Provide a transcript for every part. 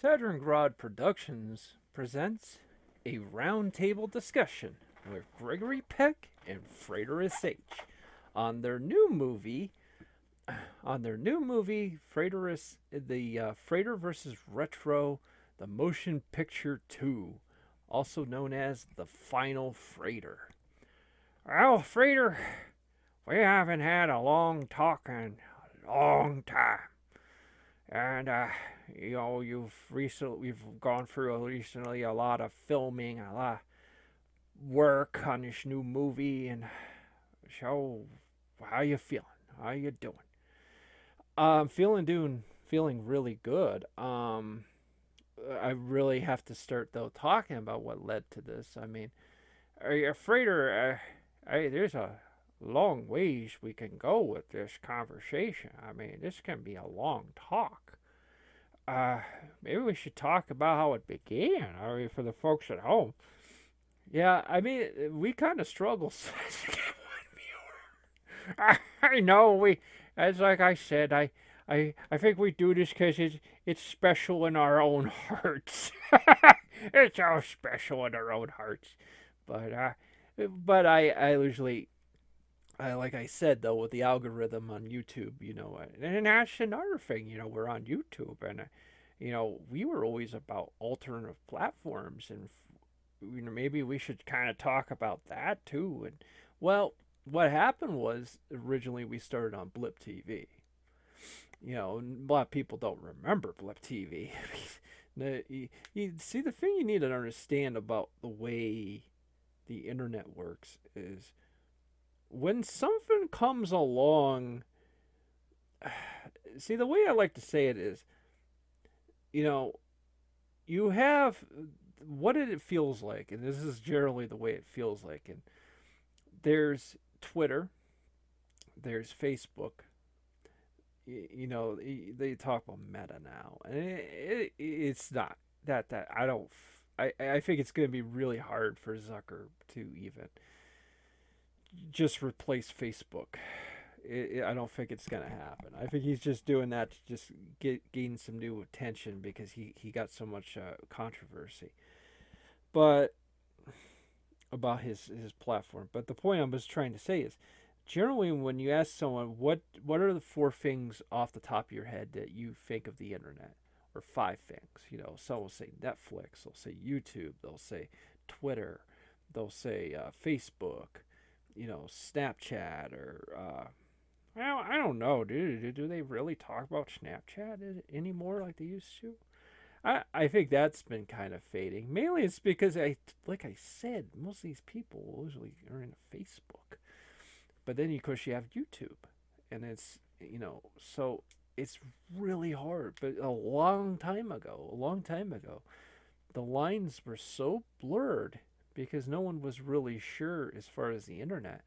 Saderingrad Productions presents a roundtable discussion with Gregory Peck and Frater S.H. on their new movie, on their new movie, S- the uh, Frater versus Retro, the Motion Picture 2, also known as the Final Frater. Well, Frater, we haven't had a long talk in a long time. And, uh, you know, you've recently, we've gone through recently a lot of filming, a lot of work on this new movie. And so, how you feeling? How you doing? I'm feeling doing, feeling really good. Um, I really have to start though talking about what led to this. I mean, are you afraid or, uh, I, there's a long ways we can go with this conversation. I mean, this can be a long talk. Uh, maybe we should talk about how it began. I mean, for the folks at home. Yeah, I mean, we kind of struggle. I know we, as like I said, I, I, I think we do this because it's it's special in our own hearts. it's all special in our own hearts, but uh, but I I usually I, like I said though, with the algorithm on YouTube, you know, and that's another thing, you know, we're on YouTube, and uh, you know, we were always about alternative platforms, and you know, maybe we should kind of talk about that too. And well, what happened was originally we started on Blip TV. You know, a lot of people don't remember Blip TV. you, you see, the thing you need to understand about the way the internet works is when something comes along see the way i like to say it is you know you have what it feels like and this is generally the way it feels like and there's twitter there's facebook you, know they talk about meta now and it, it, it's not that that i don't I, I think it's going to be really hard for zucker to even just replace Facebook. It, it, I don't think it's going to happen. I think he's just doing that to just get gain some new attention because he, he got so much uh, controversy. But about his his platform. But the point I was trying to say is generally when you ask someone what what are the four things off the top of your head that you think of the internet or five things, you know, some will say Netflix, they'll say YouTube, they'll say Twitter, they'll say uh, Facebook, you know, Snapchat or, uh, well, I don't know, dude. Do they really talk about Snapchat anymore like they used to? I, I think that's been kind of fading. Mainly it's because I, like I said, most of these people usually are in Facebook. But then, of course, you have YouTube. And it's, you know, so it's really hard. But a long time ago, a long time ago, the lines were so blurred because no one was really sure as far as the internet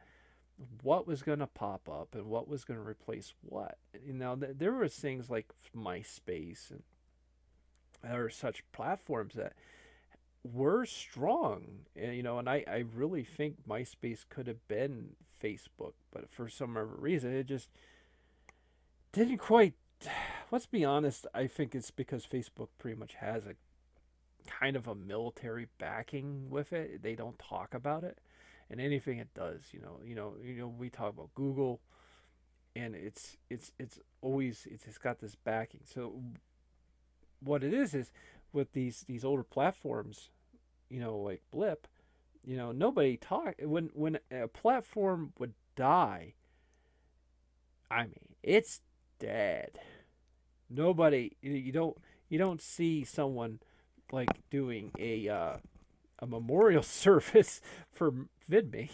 what was going to pop up and what was going to replace what. You know, th- there was things like MySpace and there are such platforms that were strong, and, you know, and I, I really think MySpace could have been Facebook, but for some reason it just didn't quite. Let's be honest. I think it's because Facebook pretty much has a kind of a military backing with it. They don't talk about it, and anything it does, you know, you know, you know, we talk about Google, and it's it's it's always it's, it's got this backing. So what it is is with these these older platforms, you know, like Blip, you know, nobody talk when when a platform would die. I mean, it's dead. Nobody, you don't you don't see someone like doing a uh, a memorial service for VidMe.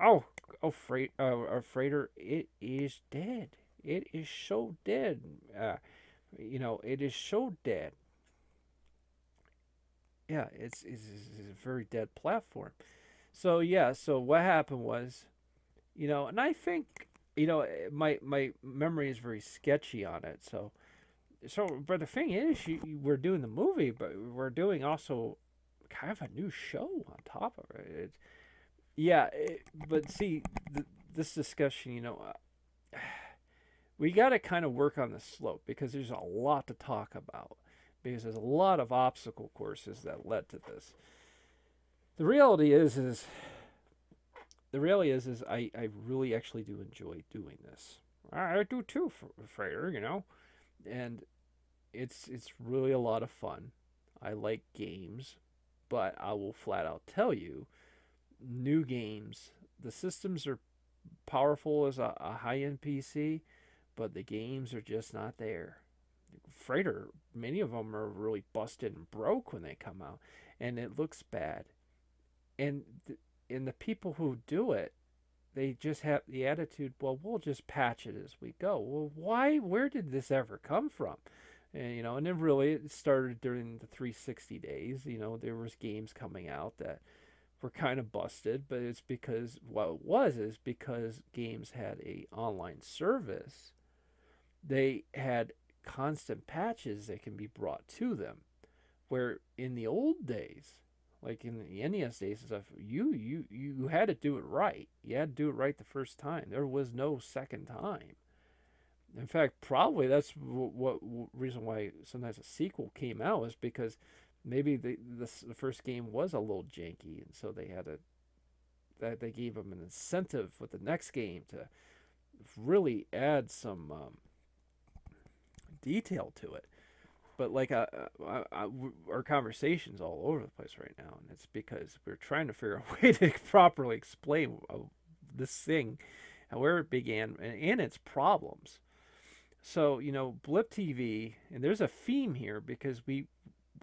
Oh, oh, freight, uh, uh, Frater, it is dead. It is so dead. Uh, you know, it is so dead. Yeah, it's, it's, it's a very dead platform. So yeah, so what happened was, you know, and I think, you know, my my memory is very sketchy on it. So, so but the thing is you, you, we're doing the movie but we're doing also kind of a new show on top of it it's, yeah it, but see this discussion you know uh, we got to kind of work on the slope because there's a lot to talk about because there's a lot of obstacle courses that led to this. The reality is, is the reality is, is I, I really actually do enjoy doing this. I, I do too, Frater, you know, and it's it's really a lot of fun. I like games, but I will flat out tell you, new games, the systems are powerful as a, a high end PC, but the games are just not there. Frater, many of them are really busted and broke when they come out, and it looks bad. And th- and the people who do it, they just have the attitude, well, we'll just patch it as we go. Well, why? Where did this ever come from? And you know, and then really it started during the 360 days. You know, there was games coming out that were kind of busted, but it's because what it was is because games had a online service. They had constant patches that can be brought to them. Where in the old days, like in the NES days and stuff, you you you had to do it right. You had to do it right the first time. There was no second time. In fact, probably that's what, what reason why sometimes a sequel came out was because maybe the, the the first game was a little janky, and so they had to that they gave them an incentive with the next game to really add some um, detail to it. But like uh, uh, I, I, our conversation's all over the place right now, and it's because we're trying to figure out a way to properly explain uh, this thing, where it began, and, and its problems. So you know, Blip TV, and there's a theme here because we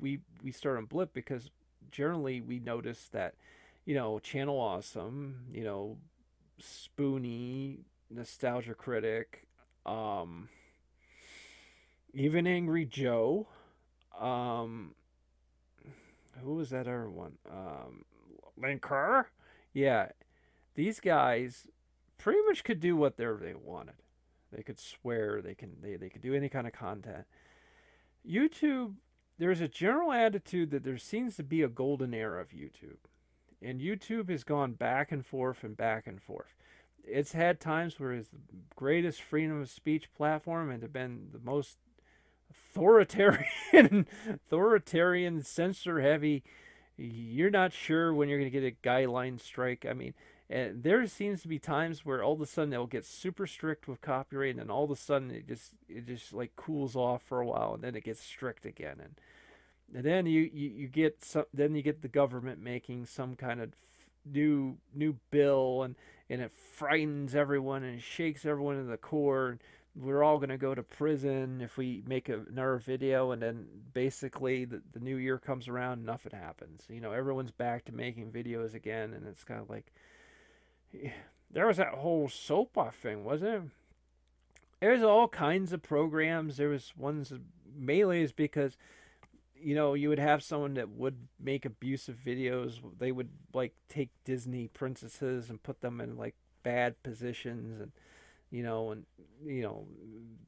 we we start on Blip because generally we notice that you know Channel Awesome, you know, Spoony, Nostalgia Critic, um, even Angry Joe. Um, who was that other one? Um, Linkara. Yeah, these guys pretty much could do whatever they wanted. They could swear. They can. They they could do any kind of content. YouTube. There's a general attitude that there seems to be a golden era of YouTube, and YouTube has gone back and forth and back and forth. It's had times where it's the greatest freedom of speech platform and have been the most authoritarian, authoritarian, censor heavy. You're not sure when you're going to get a guideline strike. I mean, and there seems to be times where all of a sudden they'll get super strict with copyright, and then all of a sudden it just it just like cools off for a while, and then it gets strict again, and and then you you, you get some then you get the government making some kind of new new bill, and and it frightens everyone and shakes everyone in the core. And, we're all going to go to prison if we make a another video and then basically the, the new year comes around nothing happens. You know everyone's back to making videos again and it's kind of like there was that whole SOPA thing wasn't it? There's all kinds of programs. There was ones melees because you know you would have someone that would make abusive videos. They would like take disney princesses and put them in like bad positions and you know, and you know,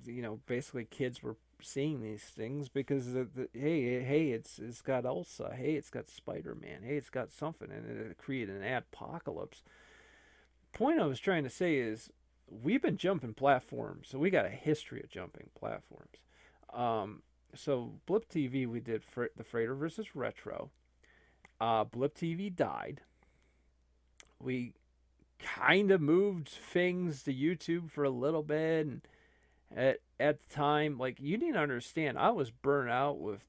you know, basically kids were seeing these things because the, the, hey, hey, it's it's got Elsa, hey, it's got Spider Man, hey, it's got something, and it created an apocalypse. Point I was trying to say is we've been jumping platforms, so we got a history of jumping platforms. Um, so Blip TV, we did Fr- the Frater versus Retro. Uh, Blip TV died. We kind of moved things to YouTube for a little bit. And at, at the time, like, you need to understand, I was burnt out with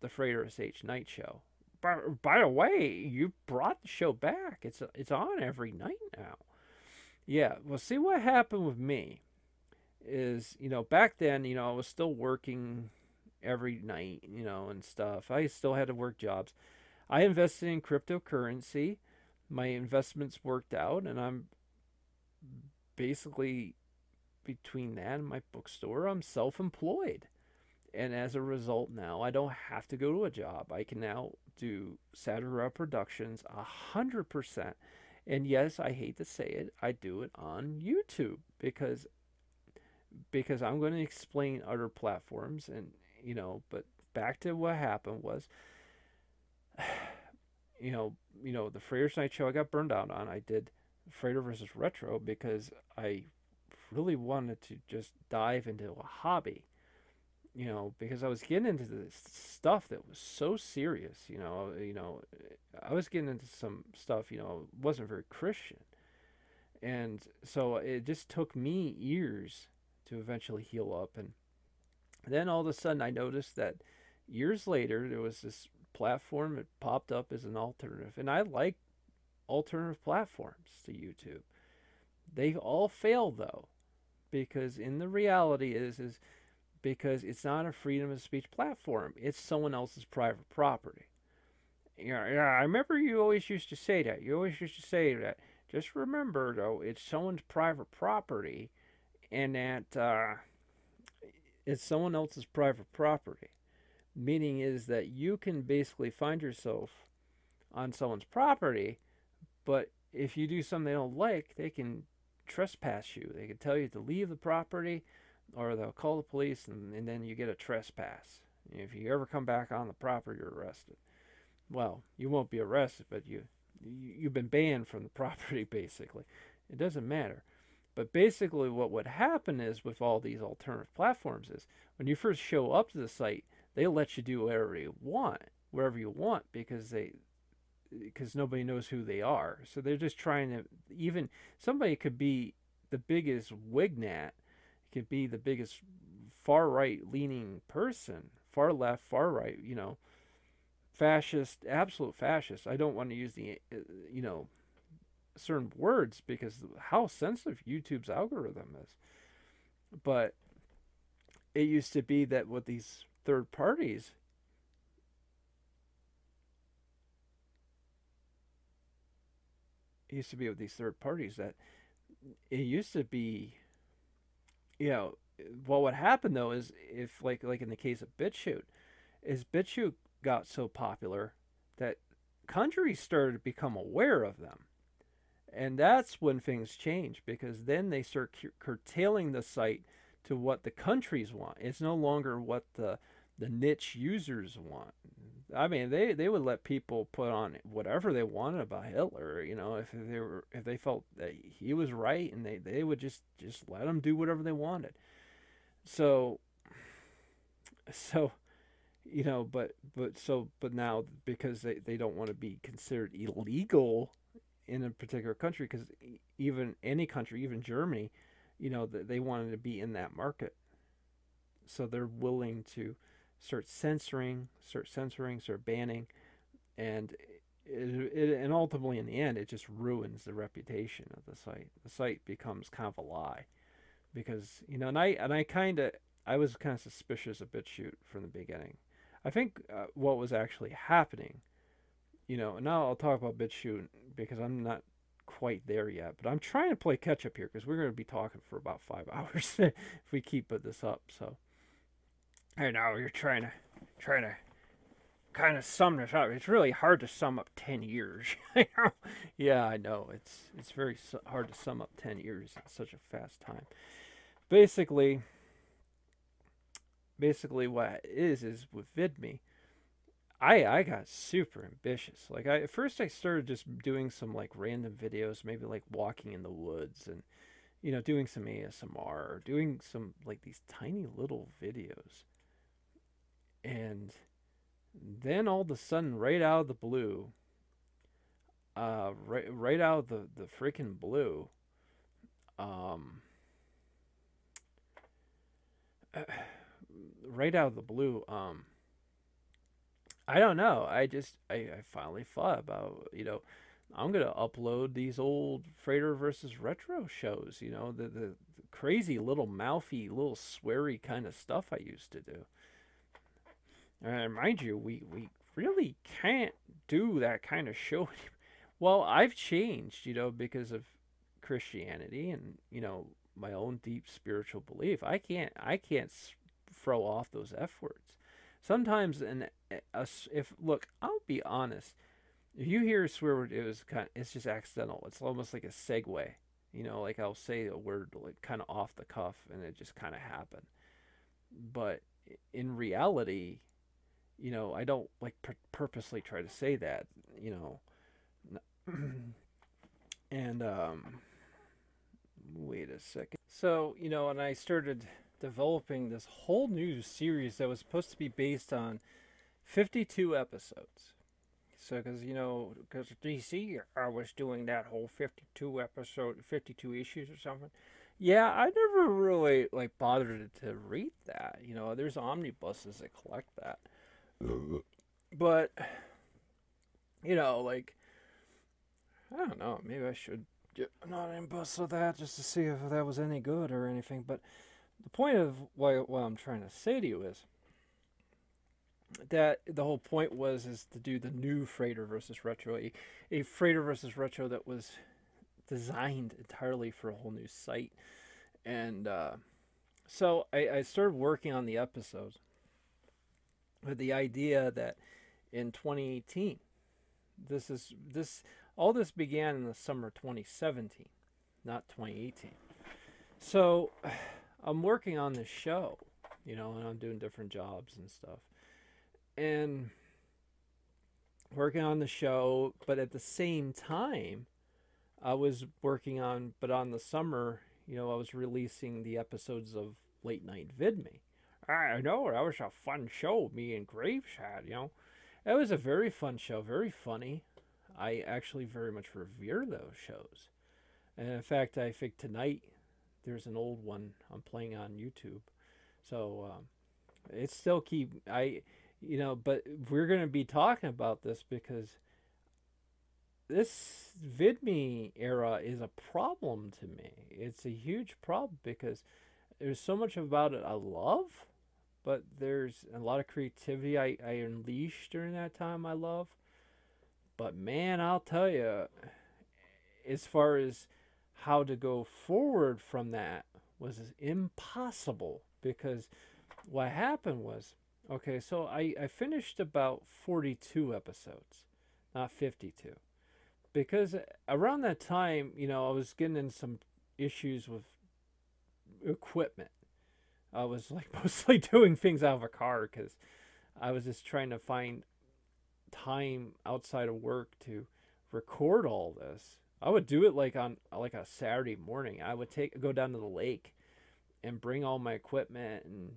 the Frater SH Night Show. By, by the way, you brought the show back. It's it's on every night now. Yeah, well, see what happened with me is, you know, back then, you know, I was still working every night, you know, and stuff. I still had to work jobs. I invested in cryptocurrency my investments worked out and I'm basically between that and my bookstore, I'm self-employed. And as a result now, I don't have to go to a job. I can now do Saturday Productions a hundred percent. And yes, I hate to say it, I do it on YouTube because because I'm going to explain other platforms and you know, but back to what happened was you know, you know, the Frater's Night Show I got burned out on. I did Frater versus Retro because I really wanted to just dive into a hobby. you know, because I was getting into this stuff that was so serious, you know, uh, you know, I was getting into some stuff, you know, wasn't very Christian. And so it just took me years to eventually heal up and then all of a sudden I noticed that years later there was this platform it popped up as an alternative and I like alternative platforms to YouTube. They've all failed though because in the reality is is because it's not a freedom of speech platform. It's someone else's private property. Yeah, yeah, I remember you always used to say that. You always used to say that. Just remember, though, it's someone's private property, and that uh, it's someone else's private property. Meaning is that you can basically find yourself on someone's property, but if you do something they don't like, they can trespass you. They can tell you to leave the property or they'll call the police and, and then you get a trespass. If you ever come back on the property, you're arrested. Well, you won't be arrested, but you, you you've been banned from the property basically. It doesn't matter. But basically what would happen is with all these alternative platforms is when you first show up to the site, they let you do whatever you want, wherever you want because they because nobody knows who they are. So they're just trying to even somebody could be the biggest wignat could be the biggest far right leaning person, far left, far right, you know, fascist, absolute fascist. I don't want to use the, uh, you know, certain words because how sensitive YouTube's algorithm is. But it used to be that with these third parties, it used to be with these third parties that it used to be you know, well, what happened though is if like like in the case of BitChute, is BitChute got so popular that countries started to become aware of them. And that's when things change because then they start curtailing the site to what the countries want. It's no longer what the the niche users want. I mean, they, they would let people put on whatever they wanted about Hitler. You know, if they were if they felt that he was right, and they, they would just just let him do whatever they wanted. So, so, you know, but but so but now because they they don't want to be considered illegal in a particular country, because even any country, even Germany, you know, they wanted to be in that market, so they're willing to start censoring, start censoring, start banning, and it, it, and ultimately in the end it just ruins the reputation of the site. The site becomes kind of a lie because you know, and I and I kind of I was kind of suspicious of BitChute from the beginning. I think uh, what was actually happening, you know, and now I'll talk about BitChute because I'm not quite there yet, but I'm trying to play catch up here because we're going to be talking for about five hours if we keep this up. So I know you're trying to trying to kind of sum this up. It's really hard to sum up ten years. yeah, I know it's it's very hard to sum up ten years in such a fast time. Basically, basically what it is is with VidMe. I I got super ambitious. Like I at first I started just doing some like random videos, maybe like walking in the woods and you know doing some ASMR, or doing some like these tiny little videos and then all of a sudden, right out of the blue, uh, right, right out of the, the freaking blue, um, right out of the blue, um, I don't know. I just, I, I finally thought about, you know, I'm gonna upload these old Frater versus Retro shows. You know, the, the, the crazy little mouthy, little sweary kind of stuff I used to do. And mind you, we, we really can't do that kind of show. well, I've changed, you know, because of Christianity and, you know, my own deep spiritual belief. I can't I can't throw off those F words. Sometimes and eh, if look, I'll be honest. If you hear a swear word, it was kind of, it's just accidental. It's almost like a segue. You know, like I'll say a word like kind of off the cuff and it just kind of happened. But in reality, you know, I don't like pur- purposely try to say that, you know. and um wait a second. So, you know, and I started developing this whole new series that was supposed to be based on 52 episodes. So, because you know, because DC, I was doing that whole 52 episode, 52 issues or something. Yeah, I never really like bothered to read that. You know, there's omnibuses that collect that, but you know, like I don't know, maybe I should get an omnibus of that just to see if that was any good or anything. But the point of what, what I'm trying to say to you is that the whole point was is to do the new Frater versus retro a, a Frater versus retro that was designed entirely for a whole new site and uh, so I, I started working on the episodes with the idea that in 2018 this is this all this began in the summer 2017 not 2018 so i'm working on this show you know and i'm doing different jobs and stuff and working on the show, but at the same time, I was working on, but on the summer, you know, I was releasing the episodes of Late Night VidMe. I know that was a fun show me and Graves had, you know. It was a very fun show, very funny. I actually very much revere those shows. And in fact, I think tonight there's an old one I'm playing on YouTube. So um, it's still keep I you know, but we're going to be talking about this because this VidMe era is a problem to me. It's a huge problem because there's so much about it I love, but there's a lot of creativity I, I unleashed during that time I love. But man, I'll tell you, as far as how to go forward from that was impossible because what happened was Okay, so I, I finished about 42 episodes, not 52. Because around that time, you know, I was getting in some issues with equipment. I was like mostly doing things out of a car because I was just trying to find time outside of work to record all this. I would do it like on like a Saturday morning. I would take go down to the lake and bring all my equipment and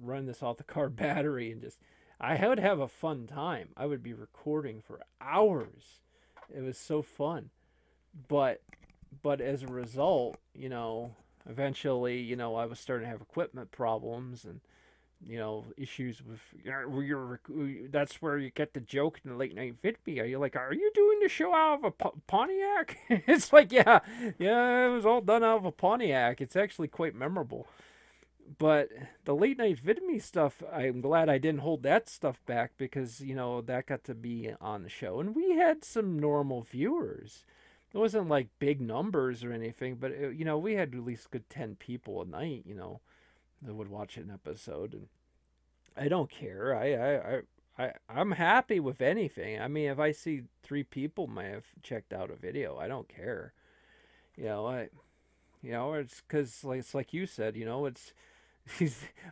run this off the car battery and just I would have a fun time. I would be recording for hours. It was so fun. But but as a result, you know, eventually, you know, I was starting to have equipment problems and you know issues with you're, that's where you get the joke in the late night VidMe. Are you like, are you doing the show out of a Pontiac? it's like, yeah, yeah, it was all done out of a Pontiac. It's actually quite memorable but the late night VidMe stuff, I'm glad I didn't hold that stuff back because you know that got to be on the show, and we had some normal viewers. It wasn't like big numbers or anything, but it, you know we had at least good ten people a night, you know, that would watch an episode, and I don't care. I I. I I, I'm happy with anything. I mean, if I see three people might have checked out a video, I don't care. You know, I, you know, it's because like it's like you said, you know, it's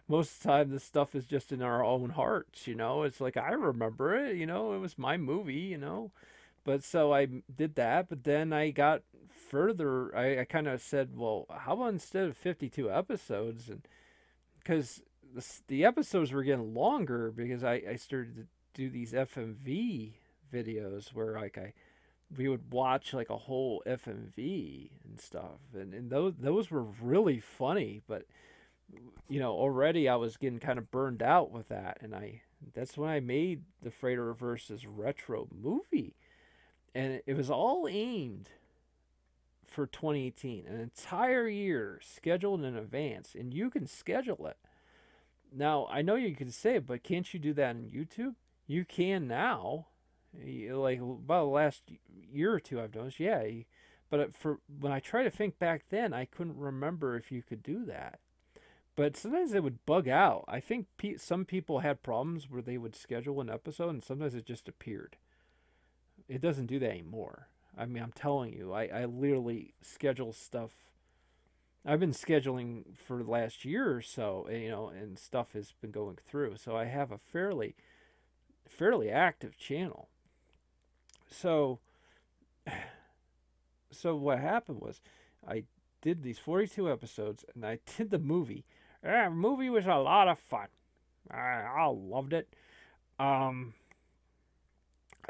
most of the time this stuff is just in our own hearts you know it's like i remember it you know it was my movie you know but so i did that but then i got further i, I kind of said well how about instead of 52 episodes? And because the, episodes were getting longer because I, I started to do these fmv videos where like i we would watch like a whole fmv and stuff and, and those those were really funny but you know, already I was getting kind of burned out with that, and I that's when I made the Frater versus Retro movie, and it was all aimed for 2018, an entire year scheduled in advance, and you can schedule it. Now I know you can say, but can't you do that in YouTube? You can now. Like about the last year or two, I've noticed. Yeah, but for when I try to think back then, I couldn't remember if you could do that but sometimes it would bug out. I think some people had problems where they would schedule an episode and sometimes it just appeared. It doesn't do that anymore. I mean, I'm telling you, I, I literally schedule stuff. I've been scheduling for the last year or so, you know, and stuff has been going through. So I have a fairly, fairly active channel. So, so what happened was, I did these 42 episodes and I did the movie the movie was a lot of fun. I I loved it. Um,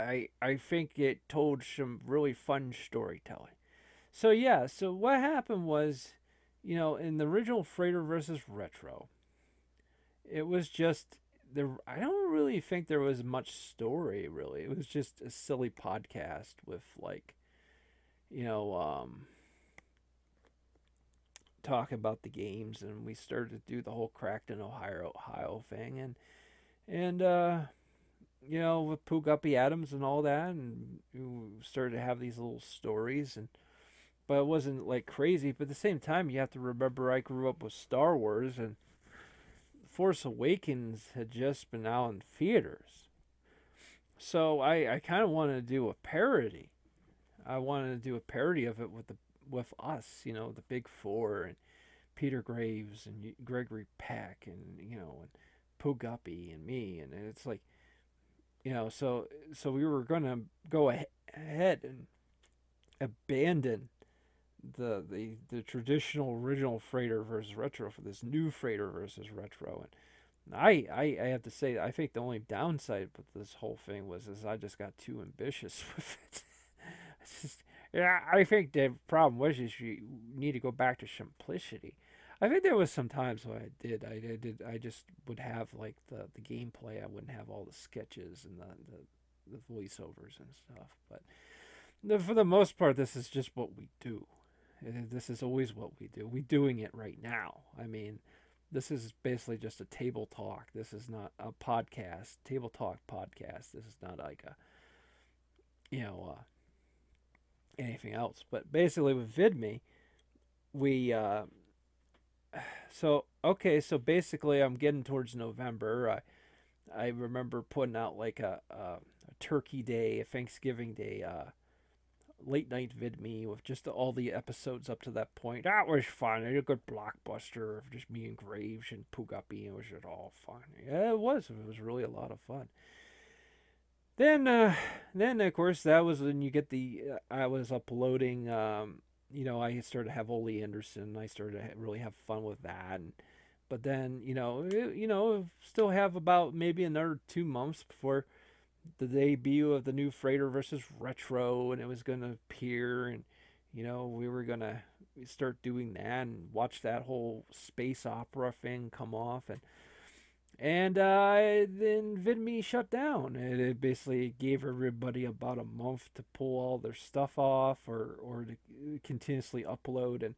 I I think it told some really fun storytelling. So yeah, so what happened was, you know, in the original Frater versus Retro, it was just there. I don't really think there was much story. Really, it was just a silly podcast with like, you know, um, talk about the games, and we started to do the whole Cracked in Ohio Ohio thing, and and uh, you know, with Pooh Guppy Adams and all that, and we started to have these little stories, and but it wasn't like crazy. But at the same time, you have to remember I grew up with Star Wars, and Force Awakens had just been out in theaters, so I I kind of wanted to do a parody. I wanted to do a parody of it with the with us, you know, the Big Four and Peter Graves and Gregory Peck and you know and Pooh Guppy and me, and it's like you know, so so we were going to go ahead and abandon the the the traditional original Frater versus retro for this new Frater versus retro and I, I I have to say I think the only downside with this whole thing was is I just got too ambitious with it. just, yeah, I think the problem was is you need to go back to simplicity. I think there was some times when I did. I, I did. I just would have like the the gameplay. I wouldn't have all the sketches and the the, the voiceovers and stuff. But for the most part, this is just what we do. This is always what we do. We're doing it right now. I mean, this is basically just a table talk. This is not a podcast. Table talk podcast. This is not like a you know uh, anything else. But basically, with VidMe, we. Uh, so okay, so basically, I'm getting towards November. I I remember putting out like a, a, a Turkey Day, a Thanksgiving Day, uh, late night VidMe with just all the episodes up to that point. That was fun. It was a good blockbuster of just me and Graves and Guppy. It was just all fun. Yeah, it was. It was really a lot of fun. Then, uh, then of course that was when you get the. Uh, I was uploading um, you know, I started to have Ole Anderson. I started to really have fun with that. And, but then, you know, it, you know, still have about maybe another two months before the debut of the new Frater versus Retro, and it was going to appear, and you know, we were going to start doing that and watch that whole space opera thing come off, and and uh, then VidMe shut down. And it basically gave everybody about a month to pull all their stuff off or, or to continuously upload. And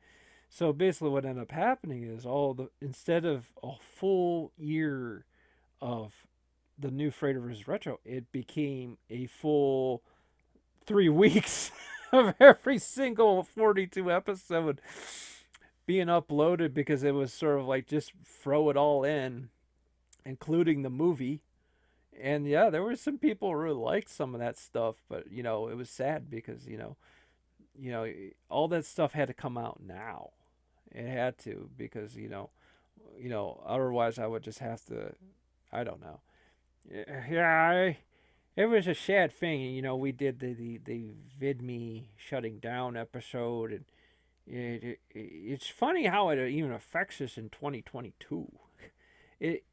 so basically, what ended up happening is all the instead of a full year of the new Frater vs. Retro, it became a full three weeks of every single 42 episode being uploaded because it was sort of like just throw it all in including the movie. And yeah, there were some people who really liked some of that stuff, but you know, it was sad because you know, you know, all that stuff had to come out now. It had to because you know, you know, otherwise I would just have to. I don't know. Yeah, I, it was a sad thing. You know, we did the the, the VidMe shutting down episode, and it, it it's funny how it even affects us in 2022. It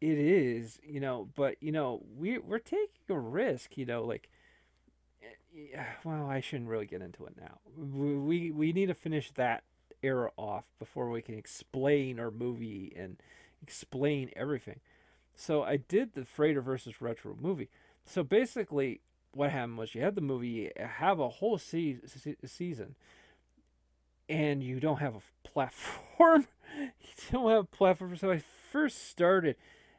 it is, you know, but you know, we we're taking a risk, you know, like eh, well, I shouldn't really get into it now. We we need to finish that era off before we can explain our movie and explain everything. So I did the Frater versus Retro movie. So basically, what happened was you had the movie, have a whole se- se- season, and you don't have a platform. you don't have a platform. So I first started,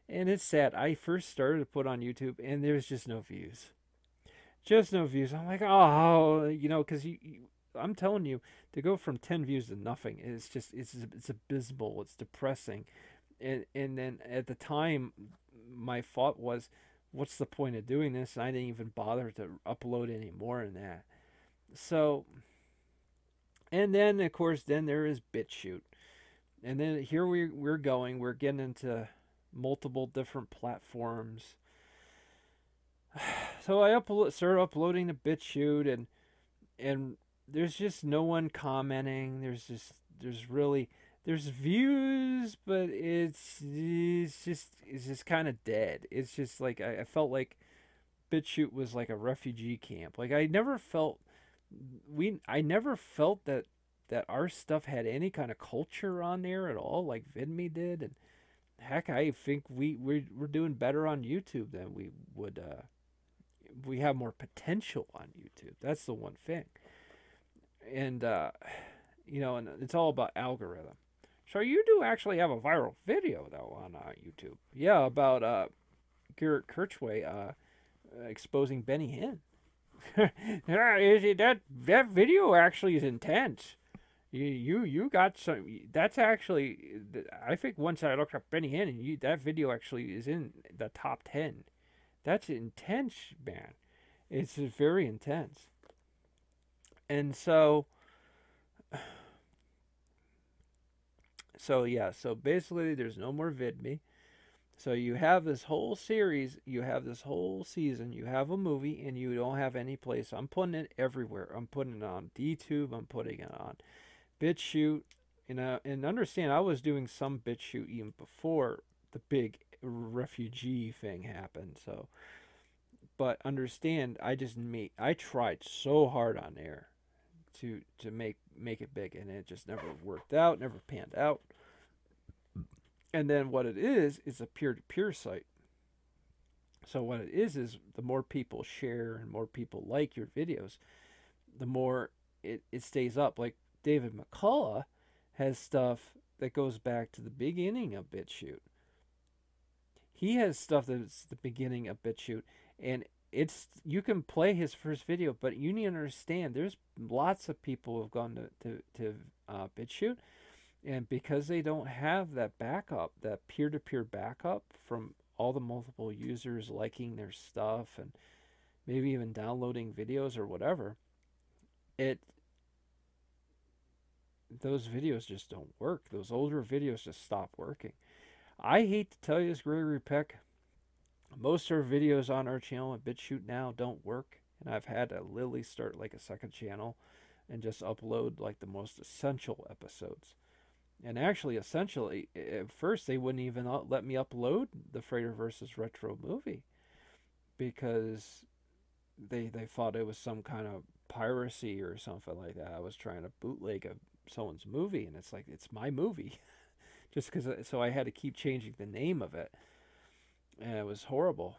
and it's sad, I first started to put on YouTube, and there's just no views. Just no views. I'm like, oh, you know, because you, you, I'm telling you, to go from 10 views to nothing, it's just, it's, it's abysmal. It's depressing. And, and then at the time, my thought was, what's the point of doing this? And I didn't even bother to upload any more than that. So, and then of course, then there is BitChute and then here we we're going. We're getting into multiple different platforms. So I upload, start uploading to BitChute, and and there's just no one commenting. There's just there's really there's views, but it's it's just it's just kind of dead. It's just like I, I felt like BitChute was like a refugee camp. Like I never felt we I never felt that that our stuff had any kind of culture on there at all, like VidMe did, and heck, I think we we're, we're doing better on YouTube than we would. Uh, we have more potential on YouTube. That's the one thing, and uh, you know, and it's all about algorithm. So you do actually have a viral video though on uh, YouTube. Yeah, about uh, Garrett Kirchway uh, exposing Benny Hinn. yeah, it that that video actually is intense. You you you got some. That's actually. I think once I looked up Benny Hinn, and you, that video actually is in the top ten. That's intense, man. It's very intense. And so. So yeah, so basically, there's no more VidMe. So you have this whole series, you have this whole season, you have a movie, and you don't have any place. I'm putting it everywhere. I'm putting it on DTube. I'm putting it on BitChute. You know, and understand, I was doing some BitChute even before the big refugee thing happened. So, but understand, I just made, I tried so hard on there to to make make it big, and it just never worked out, never panned out. And then what it is is a peer-to-peer site. So what it is is the more people share and more people like your videos, the more it, it stays up. Like David McCullough has stuff that goes back to the beginning of BitChute. He has stuff that's the beginning of BitChute, and it's you can play his first video, but you need to understand there's lots of people who have gone to to, to uh, BitChute and because they don't have that backup, that peer to peer backup from all the multiple users liking their stuff and maybe even downloading videos or whatever, it those videos just don't work. Those older videos just stop working. I hate to tell you this, Gregory Peck. Most of our videos on our channel at BitChute now don't work. And I've had to literally start like a second channel and just upload like the most essential episodes. And actually, essentially, at first they wouldn't even let me upload the Frater versus Retro movie because they they thought it was some kind of piracy or something like that. I was trying to bootleg a, someone's movie, and it's like it's my movie, just because. So I had to keep changing the name of it, and it was horrible.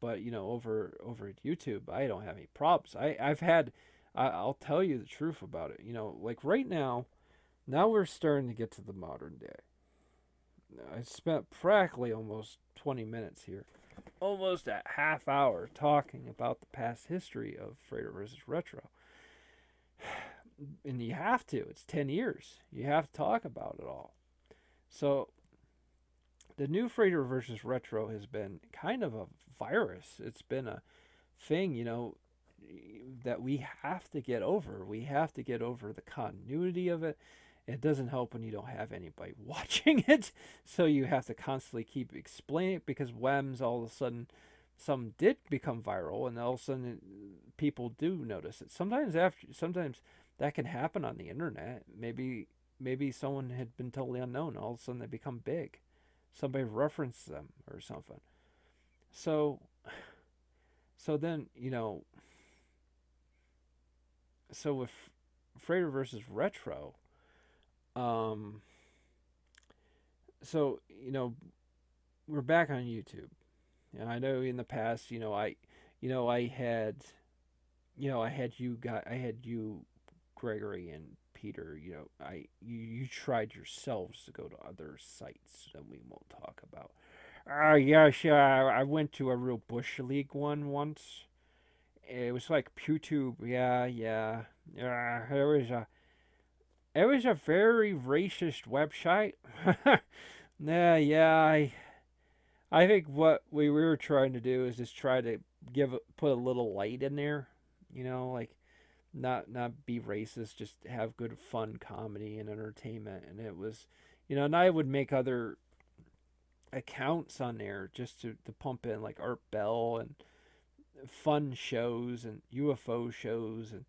But you know, over over at YouTube, I don't have any problems. I I've had. I, I'll tell you the truth about it. You know, like right now now we're starting to get to the modern day. I spent practically almost 20 minutes here, almost a half hour talking about the past history of Frater versus Retro. And you have to, it's 10 years. You have to talk about it all. So, the new Frater versus Retro has been kind of a virus. It's been a thing, you know, that we have to get over. We have to get over the continuity of it it doesn't help when you don't have anybody watching it, so you have to constantly keep explaining it because WEMs all of a sudden some did become viral and all of a sudden people do notice it. Sometimes after sometimes that can happen on the internet. Maybe maybe someone had been totally unknown, all of a sudden they become big. Somebody referenced them or something. So so then, you know so with Frater versus Retro, um, so you know, we're back on YouTube. And I know in the past, you know, I, you know, I had, you know, I had you got, I had you, Gregory and Peter. You know, I you, you tried yourselves to go to other sites that we won't talk about. Uh, yes, uh, I went to a real bush league one once. It was like PewTube. Yeah, yeah. Yeah, uh, there was a it was a very racist website. nah, yeah, I, I think what we were trying to do is just try to give put a little light in there, you know, like not not be racist, just have good fun comedy and entertainment. And it was, you know, and I would make other accounts on there just to, to pump in like Art Bell and fun shows and UFO shows and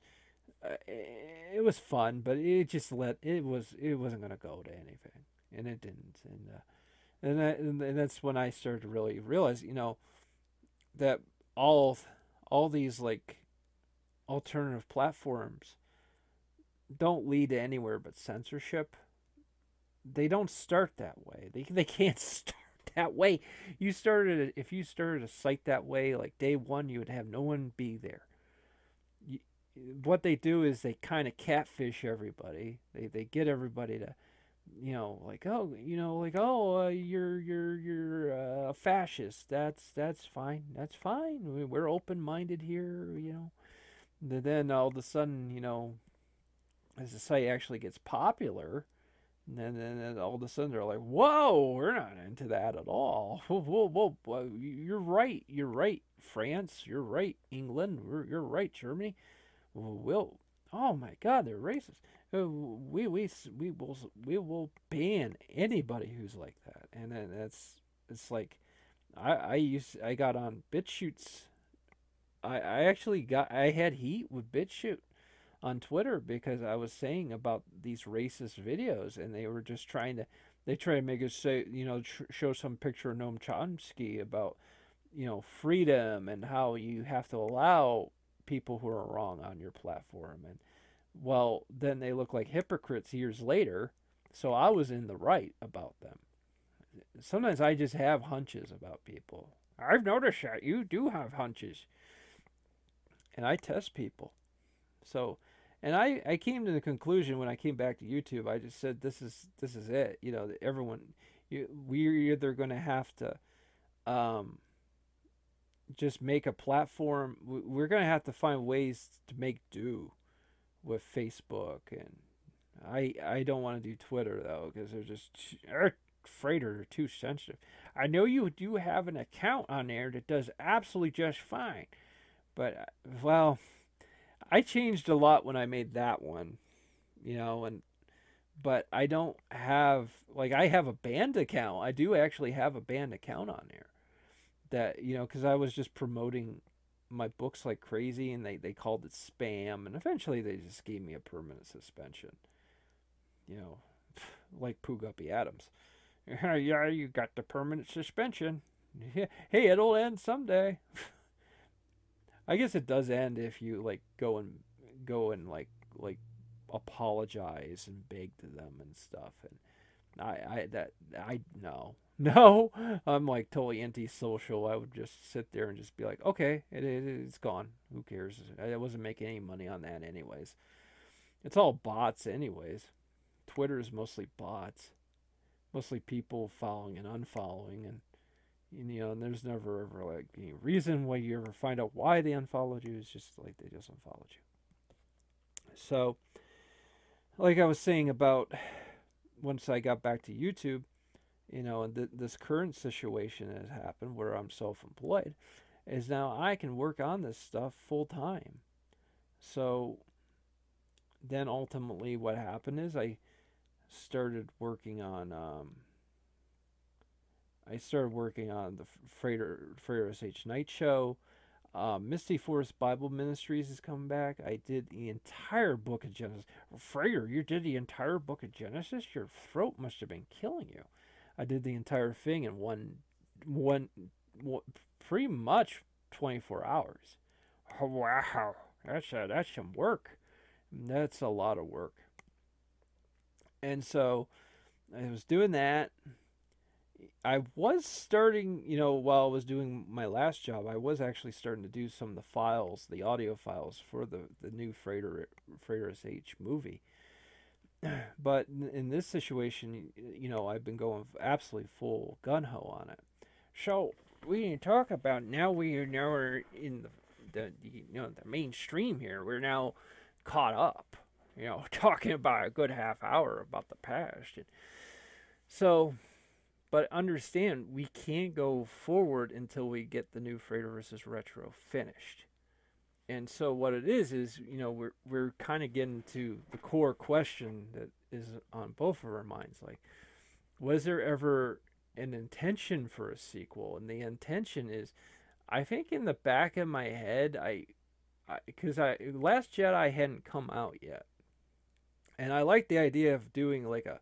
it was fun, but it just let it was it wasn't gonna go to anything, and it didn't, and uh, and that, and that's when I started to really realize, you know, that all all these like alternative platforms don't lead to anywhere but censorship. They don't start that way. They they can't start that way. You started if you started a site that way, like day one, you would have no one be there. What they do is they kind of catfish everybody. They they get everybody to, you know, like oh, you know, like oh, uh, you're you're you're uh, a fascist. That's that's fine. That's fine. We're open minded here. You know. And then all of a sudden, you know, as the site actually gets popular, and then, then all of a sudden they're like, "Whoa, we're not into that at all." Whoa, whoa, whoa, whoa. You're right. You're right. France. You're right. England. You're right. Germany. Will. Oh my God, they're racist. Uh, we we we will we will ban anybody who's like that, and then that's it's like I I used I got on BitChute's. I I actually got I had heat with BitChute on Twitter because I was saying about these racist videos, and they were just trying to they try to make us say you know show some picture of Noam Chomsky about you know freedom and how you have to allow people who are wrong on your platform. And well then they look like hypocrites years later so I was in the right about them. Sometimes I just have hunches about people. I've noticed that you do have hunches. And I test people. So and I, I came to the conclusion when I came back to YouTube, I just said this is this is it. You know, everyone, you, we're either going to have to, um, just make a platform. We're going to have to find ways to make do with Facebook, and I I don't want to do Twitter though because they're just or they're too sensitive. I know you do have an account on there that does absolutely just fine, but uh, well I changed a lot when I made that one, you know, and but I don't have like I have a band account. I do actually have a band account on there that you know because I was just promoting my books like crazy and they they called it spam and eventually they just gave me a permanent suspension. You know, like Pooh Guppy Adams. yeah, you got the permanent suspension. hey, it'll end someday. I guess it does end if you like go and go and like like apologize and beg to them and stuff. And I I that I no no I'm like totally anti-social. I would just sit there and just be like, okay, it, it it's gone. Who cares? I wasn't making any money on that anyways. It's all bots anyways. Twitter is mostly bots, mostly people following and unfollowing and you know, and there's never ever like any reason why you ever find out why they unfollowed you. It's just like they just unfollowed you. So, like I was saying about once I got back to YouTube, you know, and th- this current situation has happened where I'm self-employed, is now I can work on this stuff full time. So then ultimately, what happened is I started working on. Um, I started working on the Frater Frater SH Night Show. Um, Misty Forest Bible Ministries is coming back. I did the entire book of Genesis. Frater, you did the entire book of Genesis. Your throat must have been killing you. I did the entire thing in one, one, one pretty much 24 hours. Wow, that's a, that's some work. That's a lot of work. And so I was doing that I was starting, you know, while I was doing my last job, I was actually starting to do some of the files, the audio files for the, the new Frater, Frater SH movie. But in this situation, you know, I've been going absolutely full gun ho on it. So we talk about now we are now are in the, the you know the mainstream here. We're now caught up. You know, talking about a good half hour about the past. And so but understand, we can't go forward until we get the new Frater versus Retro finished. And so what it is is, you know, we're we're kind of getting to the core question that is on both of our minds. Like, was there ever an intention for a sequel? And the intention is, I think in the back of my head, I because I, I Last Jedi hadn't come out yet, and I like the idea of doing like a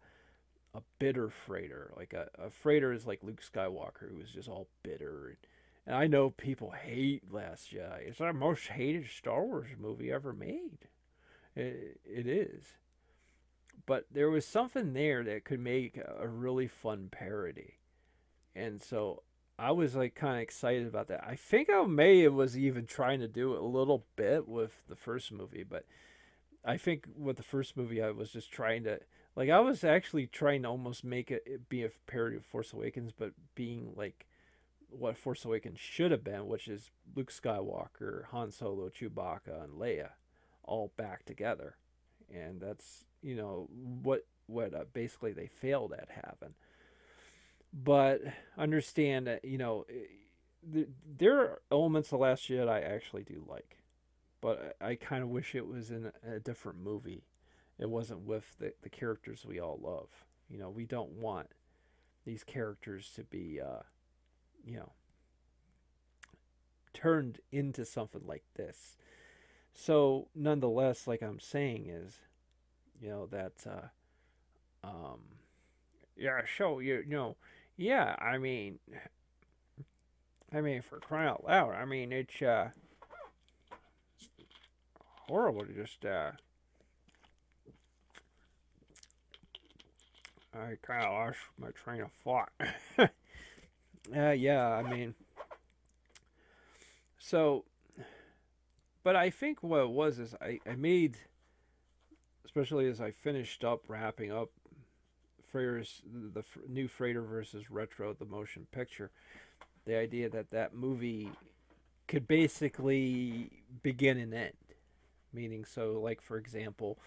a bitter Frater, like a, a Frater is like Luke Skywalker, who is just all bitter. And, and I know people hate Last Jedi. It's our most hated Star Wars movie ever made. It, it is. But there was something there that could make a really fun parody. And so I was like kind of excited about that. I think I may was even trying to do it a little bit with the first movie, but I think with the first movie I was just trying to like I was actually trying to almost make it be a parody of Force Awakens, but being like what Force Awakens should have been, which is Luke Skywalker, Han Solo, Chewbacca, and Leia all back together, and that's you know what what uh, basically they failed at having. But understand that you know th- there are elements of Last Jedi I actually do like, but I, I kind of wish it was in a, a different movie it wasn't with the, the characters we all love. You know, we don't want these characters to be, uh, you know, turned into something like this. So, nonetheless, like I'm saying, is, you know, that, uh, um, yeah, so, you, you know, yeah, I mean, I mean, for crying out loud, I mean, it's, uh, horrible to just, uh, I kind of lost my train of thought. uh, yeah, I mean, so, but I think what it was is I, I made, especially as I finished up wrapping up Fraters, the, new Frater versus Retro, the motion picture, the idea that that movie could basically begin and end. Meaning, so, like, for example,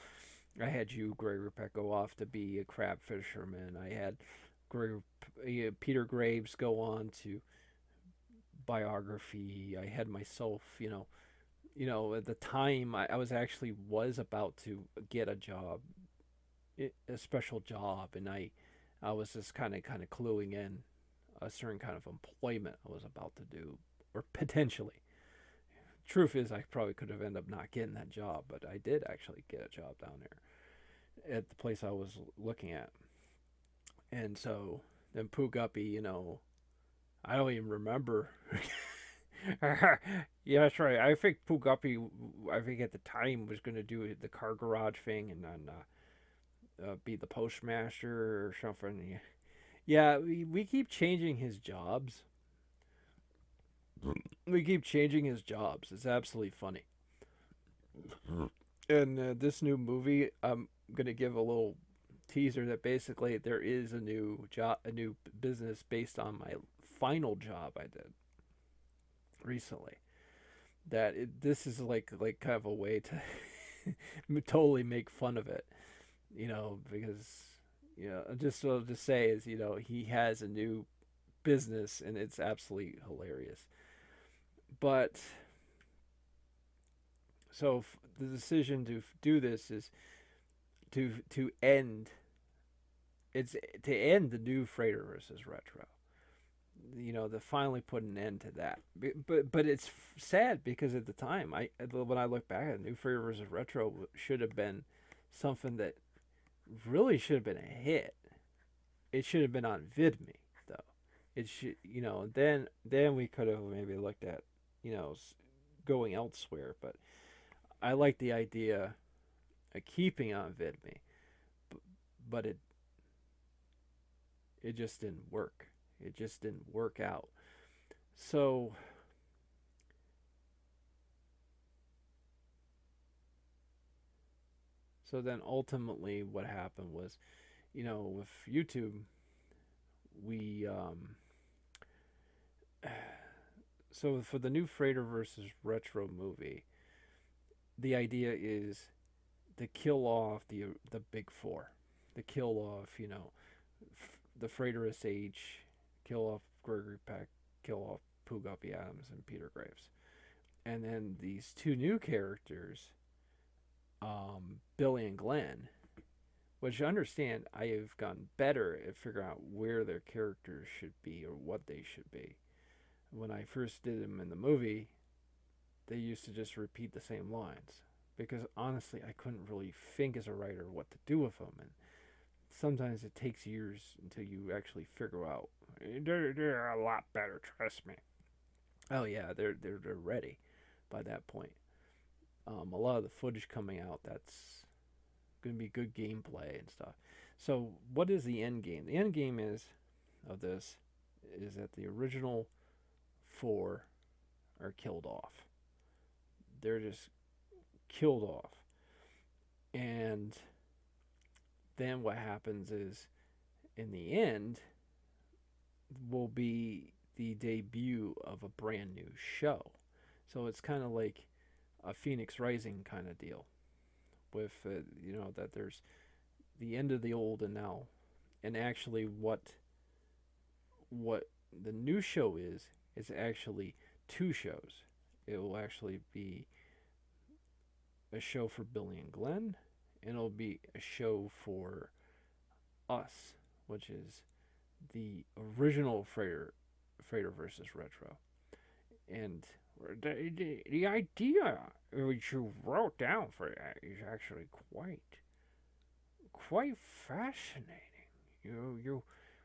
I had you, Gregory Peck, go off to be a crab fisherman. I had Gregory, uh, Peter Graves go on to biography. I had myself, you know, you know, at the time I, I was actually was about to get a job, a special job, and I, I was just kind of kind of cluing in a certain kind of employment I was about to do, or potentially. Truth is, I probably could have ended up not getting that job, but I did actually get a job down there at the place I was looking at. And so then Pooh Guppy, you know, I don't even remember. yeah, that's right. I think Pooh Guppy, I think at the time was going to do the car garage thing and then uh, uh, be the postmaster or something. Yeah, we, we keep changing his jobs. We keep changing his jobs. It's absolutely funny. And uh, this new movie, I'm going to give a little teaser that basically there is a new job, a new business based on my final job I did recently. That it, this is like like kind of a way to totally make fun of it, you know, because you know just so to say is you know he has a new business and it's absolutely hilarious, but so the decision to do this is to to end it's to end the new Frater versus retro. You know to finally put an end to that. But but it's sad because at the time i when i look back at new Frater versus retro should have been something that really should have been a hit. It should have been on vidme though. It should you know then then we could have maybe looked at you know going elsewhere but i like the idea of keeping on VidMe, but, but it it just didn't work. It just didn't work out. So so then ultimately what happened was, you know, with YouTube, we um, so for the new Frater versus Retro movie, the idea is to kill off the the big four, to kill off you know the Frater SH, kill off Gregory Peck, kill off Guppy Adams and Peter Graves, and then these two new characters, um, Billy and Glenn, which I understand I have gotten better at figuring out where their characters should be or what they should be. When I first did them in the movie, they used to just repeat the same lines because honestly, I couldn't really think as a writer what to do with them, and sometimes it takes years until you actually figure out they're, they're a lot better. Trust me. Oh yeah, they're they're they're ready by that point. Um, a lot of the footage coming out that's going to be good gameplay and stuff. So, what is the end game? The end game is of this is that the original four are killed off. They're just killed off. And then what happens is in the end will be the debut of a brand new show. So it's kind of like a Phoenix Rising kind of deal with uh, you know that there's the end of the old and now and actually what what the new show is is actually two shows. It will actually be a show for Billy and Glenn it'll be a show for us, which is the original Freighter, Frater versus Retro. And the, the, the idea which you wrote down for that uh, is actually quite quite fascinating. You you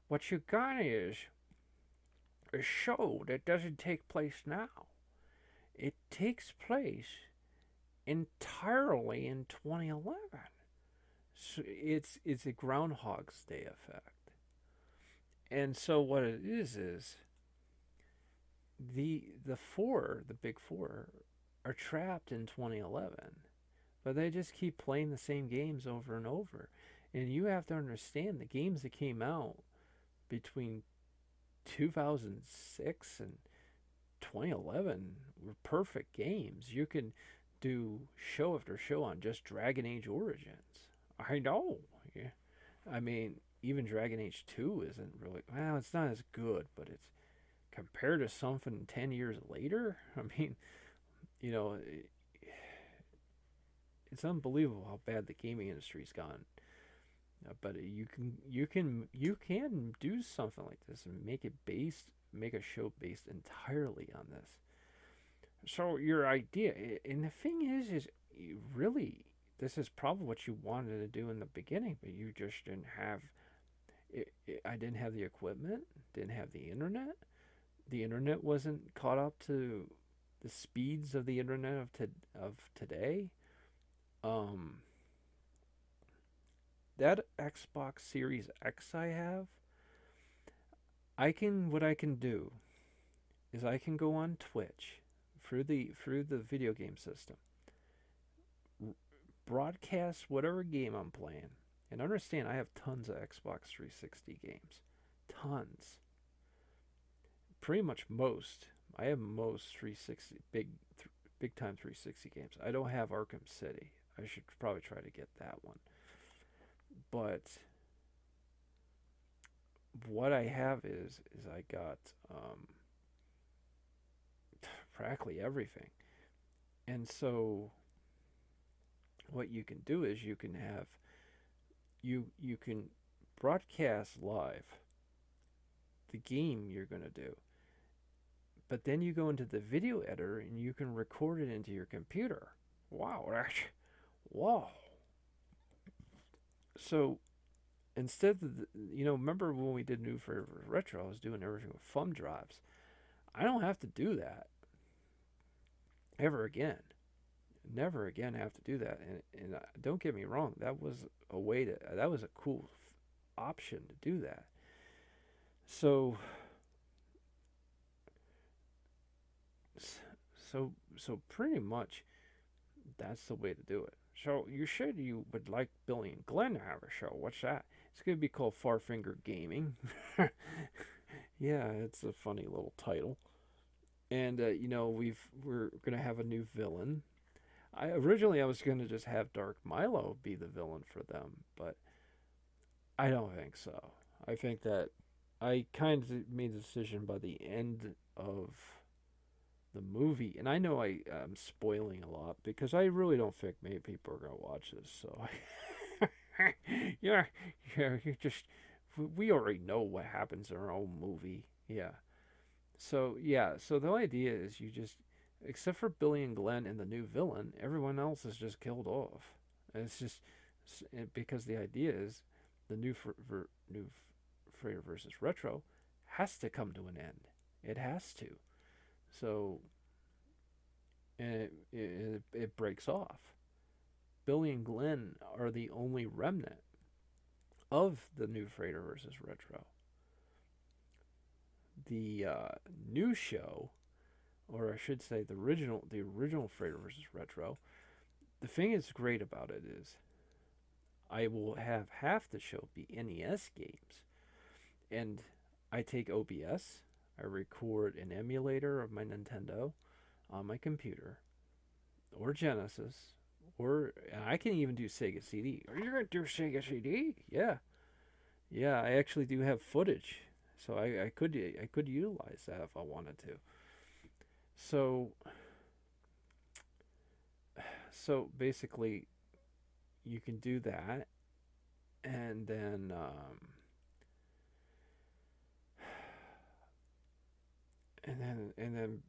what you got is a show that doesn't take place now. It takes place entirely in 2011. So it's it's a Groundhog's Day effect. And so what it is is the the four, the big four, are trapped in 2011, but they just keep playing the same games over and over. And you have to understand the games that came out between 2006 and 2011 were perfect games. You can do show after show on just Dragon Age Origins. I know. Yeah. I mean, even Dragon Age 2 isn't really well, it's not as good, but it's compared to something 10 years later, I mean, you know, it's unbelievable how bad the gaming industry's gone. Uh, but you can you can you can do something like this and make it based make a show based entirely on this. So your idea and the thing is is really this is probably what you wanted to do in the beginning, but you just didn't have it, it, I didn't have the equipment, didn't have the internet. The internet wasn't caught up to the speeds of the internet of to, of today. Um, that Xbox Series X I have, I can what I can do is I can go on Twitch through the through the video game system, broadcast whatever game I'm playing, and understand I have tons of Xbox 360 games, tons. Pretty much most. I have most 360 big th- big time 360 games. I don't have Arkham City. I should probably try to get that one but what I have is is I got um, practically everything, and so what you can do is you can have you you can broadcast live the game you're going to do but then you go into the video editor and you can record it into your computer. Wow wow. So instead of the, you know remember when we did new for retro i was doing everything with thumb drives. I don't have to do that ever again never again have to do that and, and uh, don't get me wrong that was a way to that was a cool f- option to do that so so so pretty much that's the way to do it so you said you would like Billy and Glenn to have a show. What's that? It's going to be called Farfinger Gaming. yeah, it's a funny little title. And uh, you know we've we're going to have a new villain. I originally I was going to just have Dark Milo be the villain for them, but I don't think so. I think that I kind of made the decision by the end of the movie, and I know I am spoiling a lot because I really don't think many people are gonna watch this. So, yeah, yeah, you just we already know what happens in our own movie. Yeah. So yeah, so the idea is you just except for Billy and Glenn and the new villain, everyone else is just killed off. And it's just because the idea is the new for, new Frater versus Retro has to come to an end. It has to. So, and it, it, it breaks off. Billy and Glenn are the only remnant of the new Frater versus Retro. The uh, new show, or I should say, the original, the original Frater versus Retro. The thing that's great about it is, I will have half the show be NES games, and I take OBS. I record an emulator of my Nintendo on my computer, or Genesis, or I can even do Sega CD. Are you gonna do Sega CD? Yeah, yeah. I actually do have footage, so I, I could I could utilize that if I wanted to. So, so basically, you can do that, and then. Um, and then and then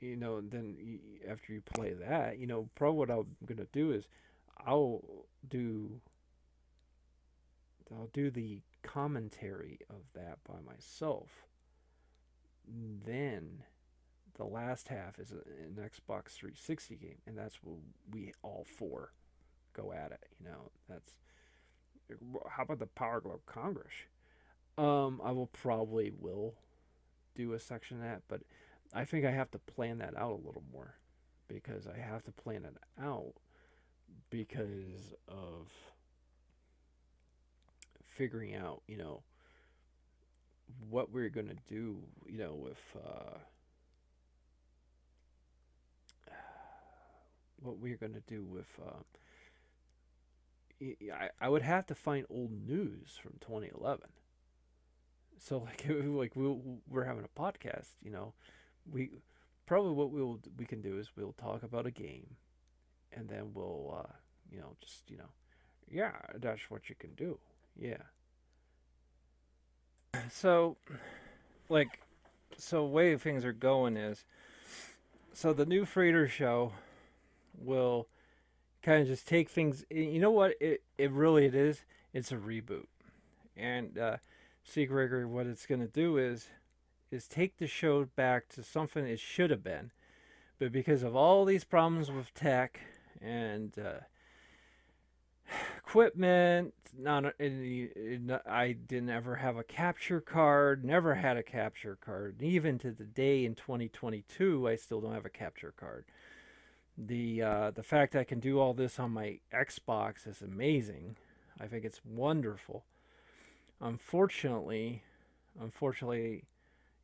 you know, then after you play that, you know, probably what I'm gonna do is I'll do I'll do the commentary of that by myself. Then the last half is an Xbox 360 game, and that's what we all four go at it. You know, that's how about the Power Glove Congress? Um, I will probably will do a section of that, but I think I have to plan that out a little more because I have to plan it out because of figuring out, you know, what we're to do, you know, with uh, what we're going to do with uh, I, I would have to find old news from 2011. So like like we we're having a podcast, you know, we probably what we'll we can do is we'll talk about a game, and then we'll uh, you know just you know, yeah, that's what you can do. Yeah. So, like, so way things are going is, so the new Frater show will kind of just take things. You know what? It it really it is. It's a reboot, and uh, see Gregory, what it's going to do is is take the show back to something it should have been. But because of all these problems with tech and uh, equipment, not I didn't ever have a capture card, never had a capture card. Even to the day in 2022, I still don't have a capture card. The uh, the fact I can do all this on my Xbox is amazing. I think it's wonderful. Unfortunately, unfortunately,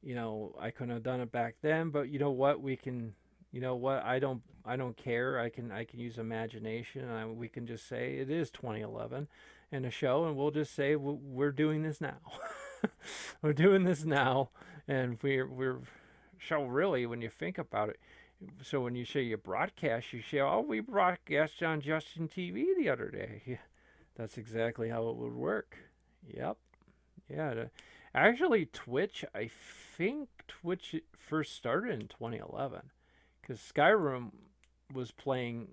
you know, I couldn't have done it back then, but you know what? We can, you know what? I don't, I don't care. I can, I can use imagination, and I, we can just say it is 2011 in a show, and we'll just say we're doing this now. we're doing this now, and we're, we're, so really, when you think about it, so when you say you broadcast, you say, oh, we broadcast on Justin TV the other day. That's exactly how it would work. Yep. Yeah. Actually, Twitch, I think Twitch first started in 2011 because Skyrim was playing.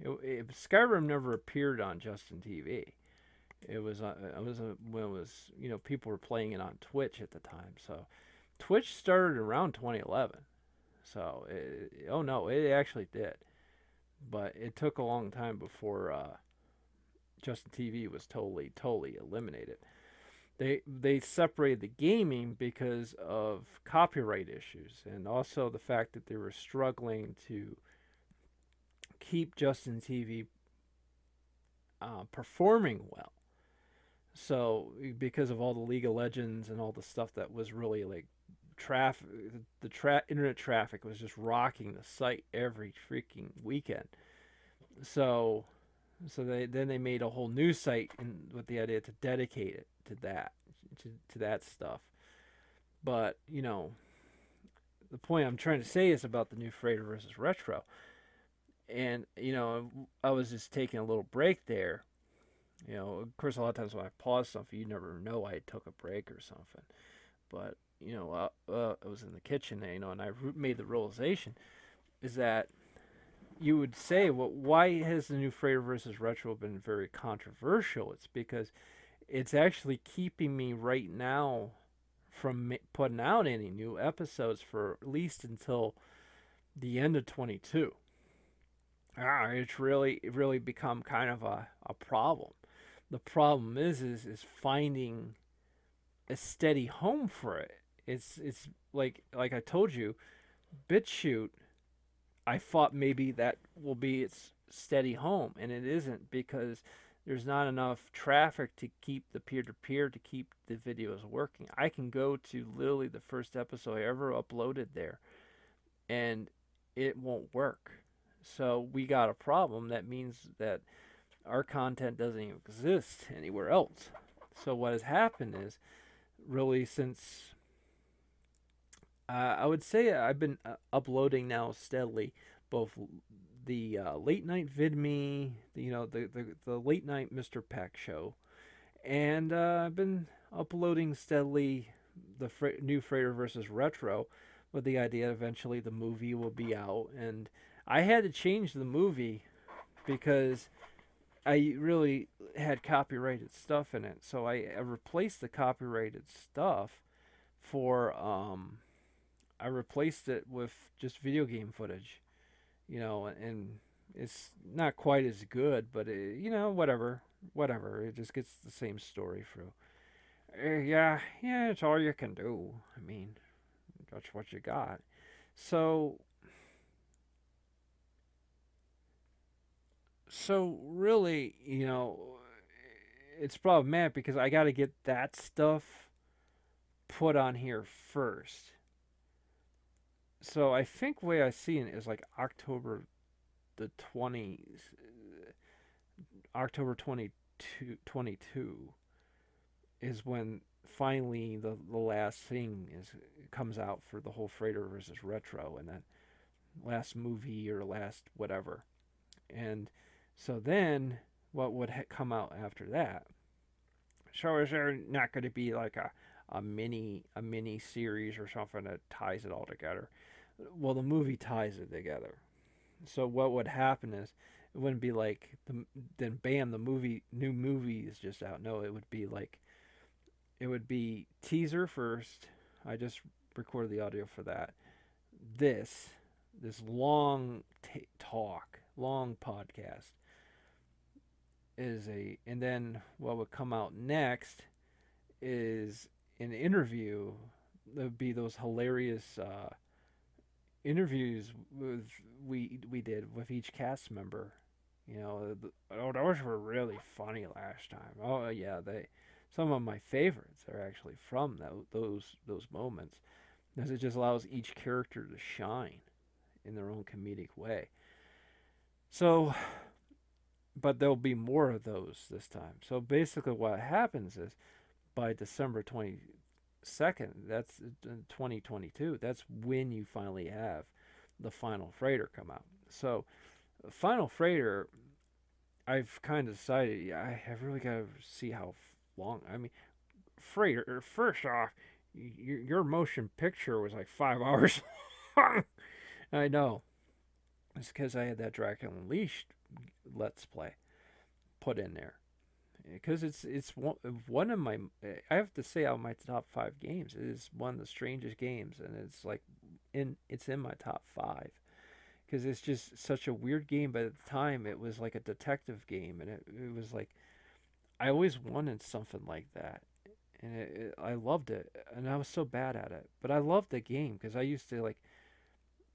It, it, Skyrim never appeared on Justin TV. It was uh, it was uh, when it was you know people were playing it on Twitch at the time. So Twitch started around 2011. So it, oh no, it actually did, but it took a long time before uh, Justin TV was totally totally eliminated they they separated the gaming because of copyright issues and also the fact that they were struggling to keep Justin TV uh, performing well. So because of all the League of Legends and all the stuff that was really like traffic, the tra- internet traffic was just rocking the site every freaking weekend. So so they then they made a whole new site and with the idea to dedicate it to that to, to that stuff. But, you know, the point I'm trying to say is about the new freighter versus retro. And, you know, I was just taking a little break there. You know, of course, a lot of times when I pause something, you never know I took a break or something. But, you know, uh, uh, I was in the kitchen, you know, and I made the realization is that you would say, well, why has the new Frater versus Retro been very controversial? It's because it's actually keeping me right now from putting out any new episodes for at least until the end of 22. Ah, it's really really become kind of a, a problem. The problem is is is finding a steady home for it. It's it's like like I told you, BitChute. I thought maybe that will be its steady home, and it isn't because there's not enough traffic to keep the peer-to-peer to keep the videos working. I can go to literally the first episode I ever uploaded there, and it won't work. So we got a problem. That means that our content doesn't even exist anywhere else. So what has happened is really since uh, I would say I've been uh, uploading now steadily both the uh, late night VidMe, you know, the, the, the late night Mr. Peck show, and uh, I've been uploading steadily the Fra- new Frater versus Retro with the idea eventually the movie will be out. And I had to change the movie because I really had copyrighted stuff in it. So I, I replaced the copyrighted stuff for um I replaced it with just video game footage. You know, and it's not quite as good, but it, you know, whatever, whatever. It just gets the same story through. Uh, yeah, yeah, it's all you can do. I mean, that's what you got. So so really, you know, it's problematic because I got to get that stuff put on here first. So I think way I see it is like October the 20s, October 22, 22 is when finally the, the last thing is comes out for the whole Frater versus Retro and that last movie or last whatever. And so then, what would ha- come out after that? So is there not going to be like a, a mini a mini series or something that ties it all together? Well, the movie ties it together. So what would happen is it wouldn't be like the, then bam the movie new movie is just out. No, it would be like it would be teaser first. I just recorded the audio for that. This this long t- talk, long podcast is a and then what would come out next is an interview that would be those hilarious uh, interviews with we we did with each cast member you know oh those were really funny last time oh yeah they some of my favorites are actually from that, those those moments because it just allows each character to shine in their own comedic way so but there'll be more of those this time. So basically, what happens is by December 22nd, that's uh, 2022, that's when you finally have the final Frater come out. So, uh, final Frater, I've kind of decided, yeah, I have really got to see how long. I mean, Frater, er, first off, your, your motion picture was like five hours long. I know. It's because I had that Dracula Unleashed Let's Play put in there because it's it's one, one of my I have to say out of my top five games it is one of the strangest games and it's like in it's in my top five because it's just such a weird game but at the time it was like a detective game and it, it was like I always wanted something like that and it, it, I loved it and I was so bad at it but I loved the game because I used to like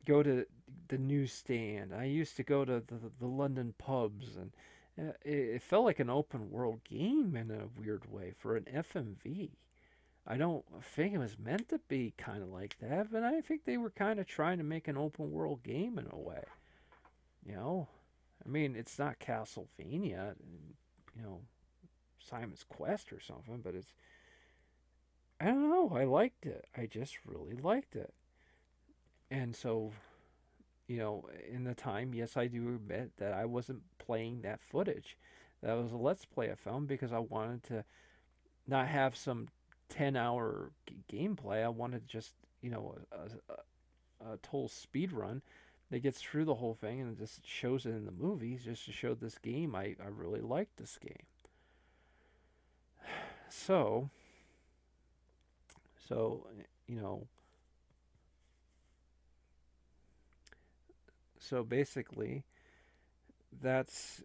go to the newsstand. I used to go to the, the London pubs, and uh, it, it felt like an open world game in a weird way for an FMV. I don't think it was meant to be kind of like that, but I think they were kind of trying to make an open world game in a way. You know, I mean, it's not Castlevania, you know, Simon's Quest or something, but it's. I don't know. I liked it. I just really liked it. And so, you know, in the time, yes, I do admit that I wasn't playing that footage. That was a let's play I found because I wanted to not have some 10 hour g- gameplay. I wanted just, you know, a, a, a total speed run that gets through the whole thing and just shows it in the movies just to show this game. I, I really liked this game. So, so you know, so basically, that's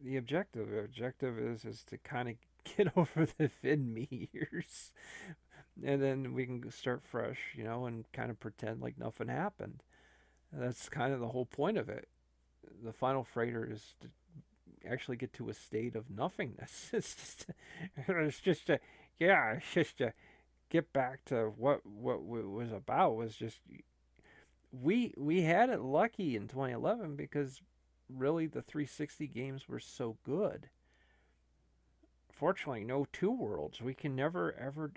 the objective. The objective is is to kind of get over the VidMe years, and then we can start fresh, you know, and kind of pretend like nothing happened. That's kind of the whole point of it. The final Frater is to actually get to a state of nothingness. It's just, it's just a, yeah, it's just to get back to what what it was about was just we we had it lucky in 2011 because really the 360 games were so good. Fortunately, no two worlds. We can never ever.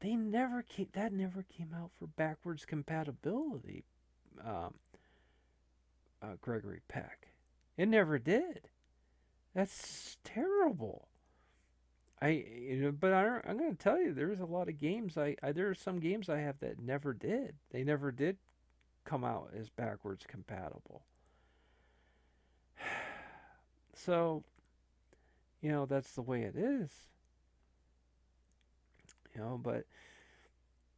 They never came. That never came out for backwards compatibility. Um, uh, Gregory Peck. It never did. That's terrible. I but I, I'm going to tell you, there's a lot of games. I, I there are some games I have that never did. They never did come out as backwards compatible. So, you know, that's the way it is. You know, but,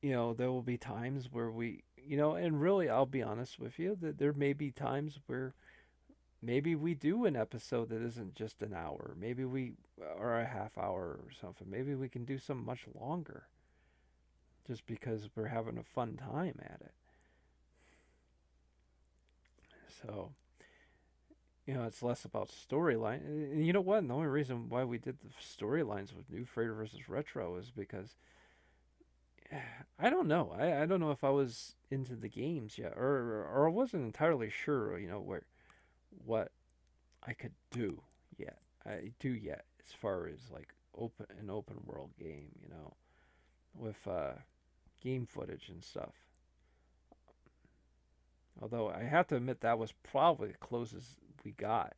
you know, there will be times where we, you know, and really, I'll be honest with you, that there may be times where maybe we do an episode that isn't just an hour. Maybe we, or a half hour or something. Maybe we can do some much longer just because we're having a fun time at it. So, you know, it's less about storyline. And you know what? The only reason why we did the storylines with New Frater versus Retro is because I don't know. I, I don't know if I was into the games yet, or or I wasn't entirely sure. You know where what I could do yet. I do yet as far as like open an open world game. You know, with uh, game footage and stuff. Although I have to admit that was probably the closest we got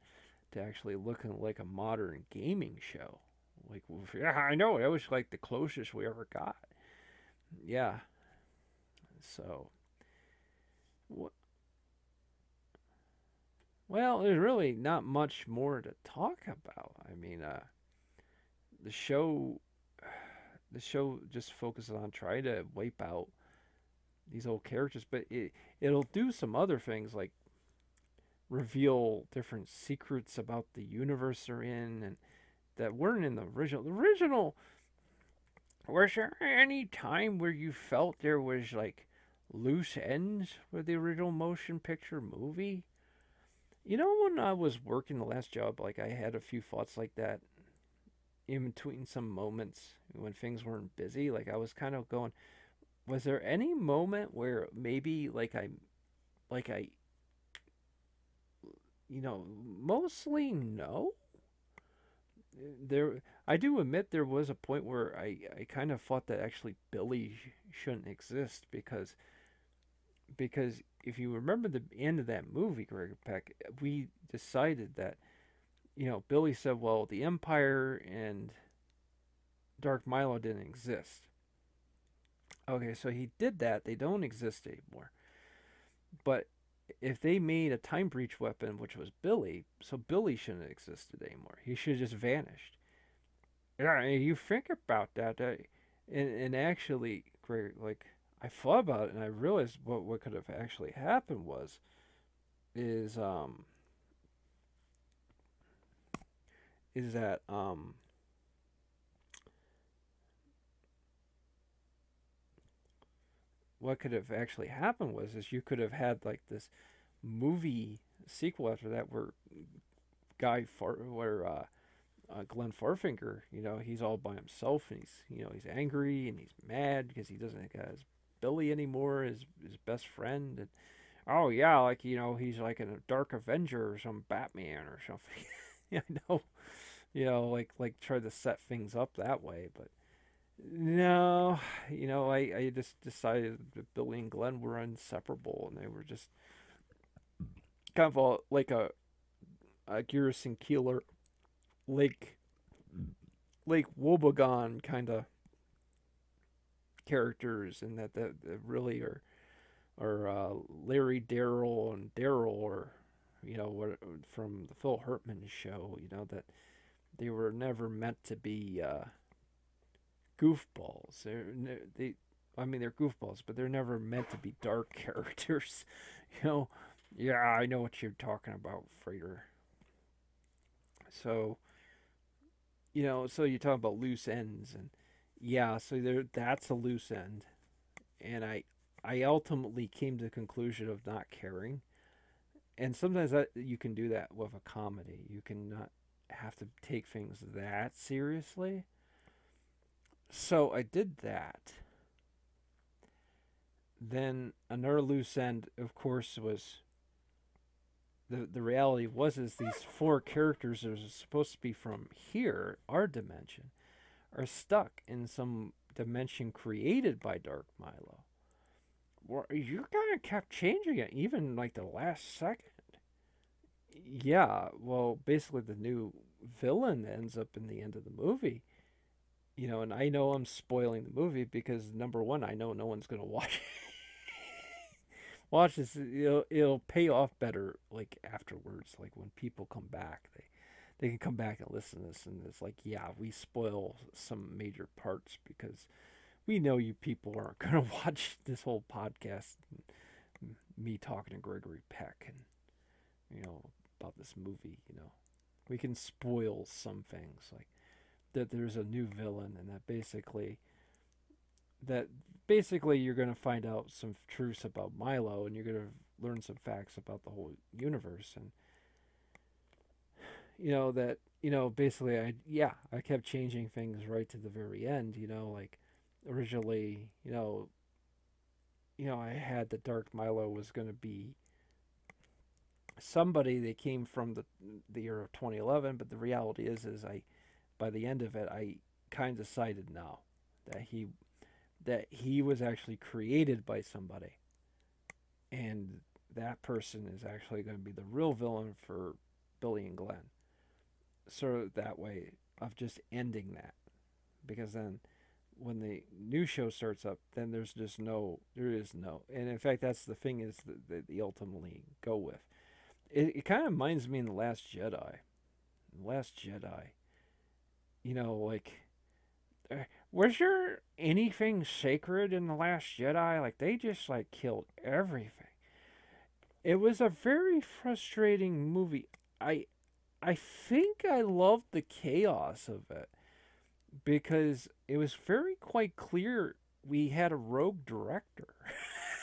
to actually looking like a modern gaming show. Like, yeah, I know it was like the closest we ever got. Yeah. So, what? well, there's really not much more to talk about. I mean, uh, the show, the show just focuses on trying to wipe out these old characters, but it it'll do some other things like reveal different secrets about the universe they're in and that weren't in the original. The original was there any time where you felt there was like loose ends with the original motion picture movie? You know, when I was working the last job, like I had a few thoughts like that in between some moments when things weren't busy. Like I was kind of going, was there any moment where maybe like I, like I you know, mostly no. There, I do admit there was a point where I, I kind of thought that actually Billy shouldn't exist because, because if you remember the end of that movie, Greg Peck, we decided that, you know, Billy said, well, the Empire and Dark Milo didn't exist. Okay, so he did that. They don't exist anymore. But if they made a time breach weapon, which was Billy, so Billy shouldn't have existed anymore. He should have just vanished. Yeah, you think about that, uh, and and actually, great. Like I thought about it, and I realized what what could have actually happened was, is um, is that um. What could have actually happened was is you could have had like this movie sequel after that where guy Far where uh, uh, Glenn Farfinger, you know, he's all by himself and he's you know he's angry and he's mad because he doesn't have his Billy anymore, his his best friend. And, oh yeah, like you know he's like a Dark Avenger or some Batman or something. I know, you know, like like try to set things up that way, but no, you know, I, I just decided that Billy and Glenn were inseparable, and they were just kind of a, like a, a Garrison Keillor, Lake, Lake Wobegon kind of characters, and that, that, that really are or uh, Larry Darrell and Daryl, or you know, what from the Phil Hartman show. You know that they were never meant to be uh, goofballs. They're, they, I mean, they're goofballs, but they're never meant to be dark characters. You know, yeah, I know what you're talking about, Frater. So, you know, so you talk about loose ends, and yeah, so there, that's a loose end, and I, I ultimately came to the conclusion of not caring, and sometimes that you can do that with a comedy. You can not have to take things that seriously. So I did that. Then another loose end, of course, was the the reality was is these four characters that are supposed to be from here, our dimension, are stuck in some dimension created by Dark Milo. Well, you kind of kept changing it, even like the last second. Yeah, well, basically the new villain ends up in the end of the movie. You know, and I know I'm spoiling the movie because number one, I know no one's gonna watch watch this. It'll, it'll pay off better like afterwards, like when people come back, they they can come back and listen to this, and it's like, yeah, we spoil some major parts because we know you people aren't gonna watch this whole podcast. me talking to Gregory Peck and you know about this movie, you know we can spoil some things like that there's a new villain and that basically that basically you're going to find out some truths about Milo and you're going to learn some facts about the whole universe and you know that you know basically I yeah I kept changing things right to the very end you know like originally you know you know I had the dark Milo was going to be somebody that came from the the year of 2011 but the reality is is I by the end of it I kind of decided now that he that he was actually created by somebody. And that person is actually going to be the real villain for Billy and Glenn. So that way of just ending that. Because then when the new show starts up then there's just no there is no and in fact that's the thing is that, they ultimately go with. It, it kind of reminds me in the Last Jedi. Last Jedi, you know, like, uh, was there anything sacred in the Last Jedi? Like they just like killed everything. It was a very frustrating movie. I, I think I loved the chaos of it because it was very quite clear we had a rogue director.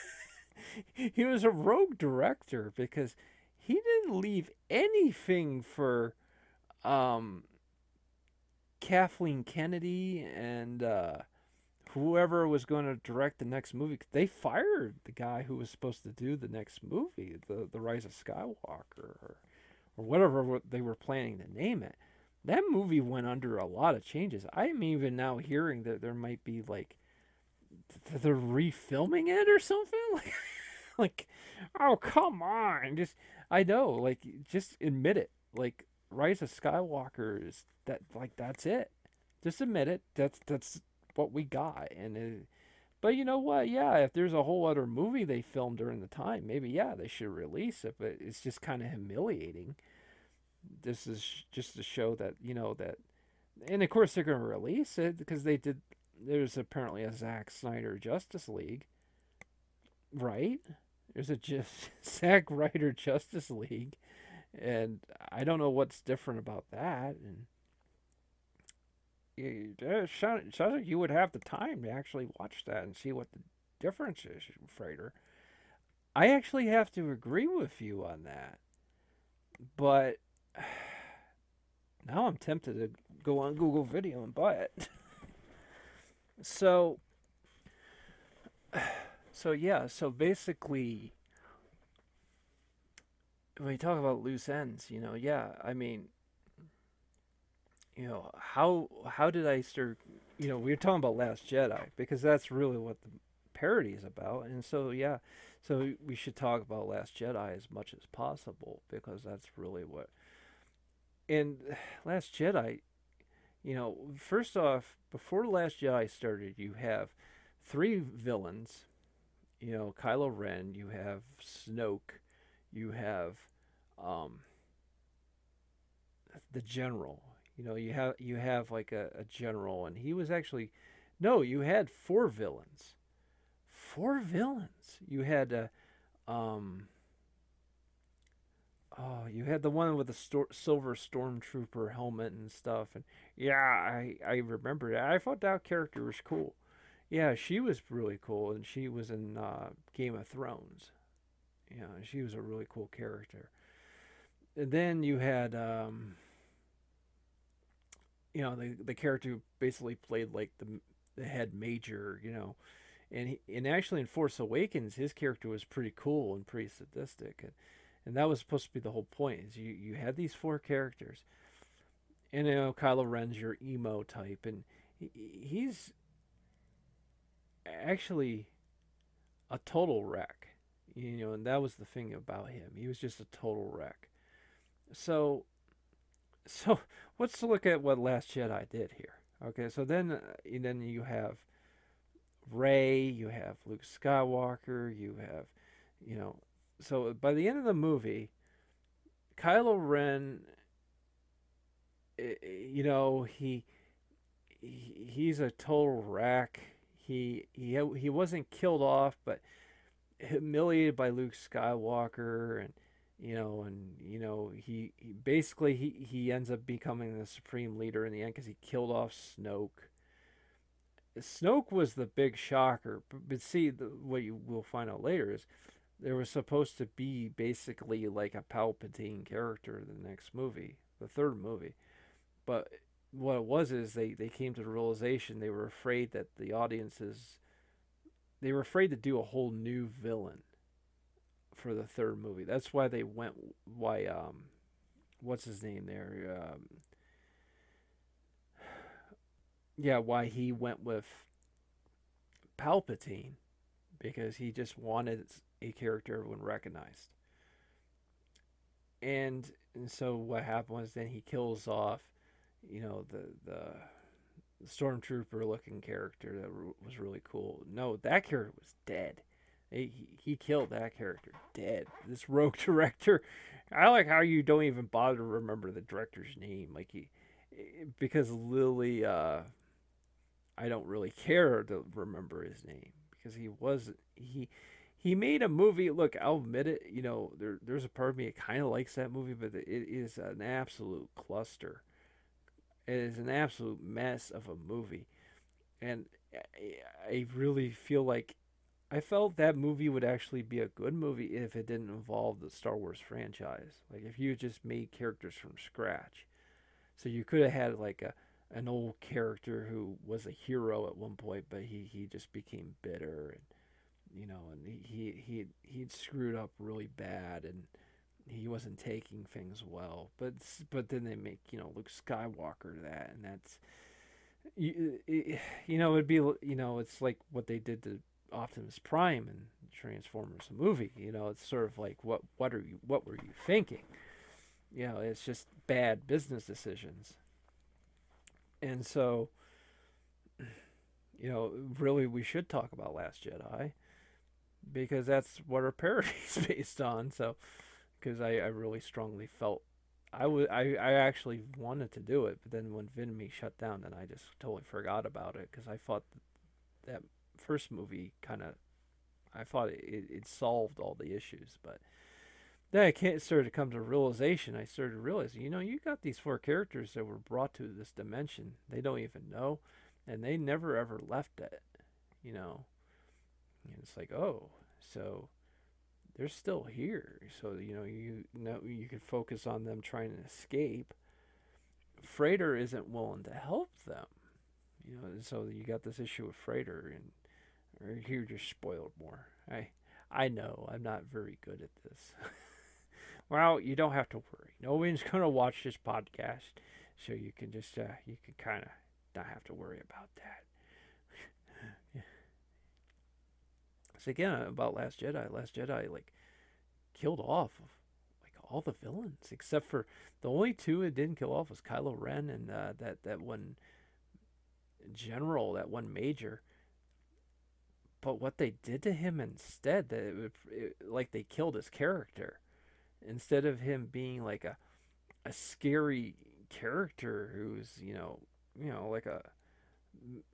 he was a rogue director because he didn't leave anything for um, Kathleen Kennedy and uh, whoever was going to direct the next movie. They fired the guy who was supposed to do the next movie, the the Rise of Skywalker, or, or whatever they were planning to name it. That movie went under a lot of changes. I'm even now hearing that there might be like they're refilming it or something. Like, like, oh come on, just I know, like just admit it. Like Rise of Skywalker is that like that's it. Just admit it. That's that's what we got. And it, but you know what? Yeah, if there's a whole other movie they filmed during the time, maybe yeah they should release it. But it's just kind of humiliating. This is just to show that you know that, and of course they're going to release it because they did. There's apparently a Zack Snyder Justice League, right? There's a just Zack Ryder Justice League, and I don't know what's different about that. And uh, it sounds like you would have the time to actually watch that and see what the difference is, Frater. I actually have to agree with you on that, but now I'm tempted to go on Google Video and buy it. so so yeah, so basically, you talk about loose ends, you know, yeah, I mean, you know, how how did I start? You know, we were talking about Last Jedi because that's really what the parody is about, and so yeah, so we should talk about Last Jedi as much as possible because that's really what. And Last Jedi, you know, first off, before Last Jedi started, you have three villains you know, Kylo Ren, you have Snoke, you have um, the general. You know, you have you have like a, a general, and he was actually no, you had four villains. Four villains. You had uh, um, oh, you had the one with the sto- silver stormtrooper helmet and stuff, and yeah, I I remember that. I thought that character was cool. Yeah, she was really cool, and she was in uh, Game of Thrones. Yeah, she was a really cool character. And then you had, um, you know, the the character who basically played like the the head major, you know, and he, and actually in Force Awakens, his character was pretty cool and pretty sadistic, and and that was supposed to be the whole point. Is you you had these four characters, and you know Kylo Ren's your emo type, and he, he's actually a total wreck. You know, and that was the thing about him. He was just a total wreck. So, so let's look at what Last Jedi did here. Okay, so then, uh, then you have Rey, you have Luke Skywalker, you have, you know, so by the end of the movie, Kylo Ren, you know, he, he he's a total wreck he he he wasn't killed off, but humiliated by Luke Skywalker, and you know, and you know, he, he basically he he ends up becoming the supreme leader in the end because he killed off Snoke. Snoke was the big shocker, but, but see, the, what you will find out later is there was supposed to be basically like a Palpatine character in the next movie, the third movie, but what it was is they, they came to the realization they were afraid that the audiences they were afraid to do a whole new villain for the third movie. That's why they went why um what's his name there? Um, yeah, why he went with Palpatine because he just wanted a character everyone recognized. And and so what happened was then he kills off you know the the stormtrooper looking character that was really cool. No, that character was dead. He, he killed that character dead. This rogue director, I like how you don't even bother to remember the director's name. Like he, because Lily, uh, I don't really care to remember his name because he was he he made a movie. Look, I'll admit it. You know, there there's a part of me that kind of likes that movie, but it is an absolute cluster. It is an absolute mess of a movie. And I really feel like I felt that movie would actually be a good movie if it didn't involve the Star Wars franchise. Like if you just made characters from scratch. So you could have had like a an old character who was a hero at one point, but he, he just became bitter and you know, and he he he he'd screwed up really bad and he wasn't taking things well. But but then they make you know Luke Skywalker that, and that's you, you know it'd be you know it's like what they did to Optimus Prime and Transformers the movie. You know it's sort of like what what are you what were you thinking? You know it's just bad business decisions. And so you know really we should talk about Last Jedi because that's what our parody is based on. So because I, I really strongly felt I would I, I actually wanted to do it, but then when VidMe shut down, then I just totally forgot about it because I thought that, that first movie kind of I thought it, it solved all the issues, but then I can't started to come to realization. I started to realize, you know, you got these four characters that were brought to this dimension. They don't even know, and they never ever left it. You know, and it's like, oh, so they're still here. So you know you know you can focus on them trying to escape. Frater isn't willing to help them. You know, so you got this issue with Frater, and you're just spoiled more. I I know I'm not very good at this. well, you don't have to worry. No one's gonna watch this podcast, so you can just uh, you can kind of not have to worry about that. So again, about Last Jedi, Last Jedi like killed off like all the villains except for the only two it didn't kill off was Kylo Ren and uh, that that one general, that one major. But what they did to him instead, that it, it, like they killed his character, instead of him being like a a scary character who's you know you know like a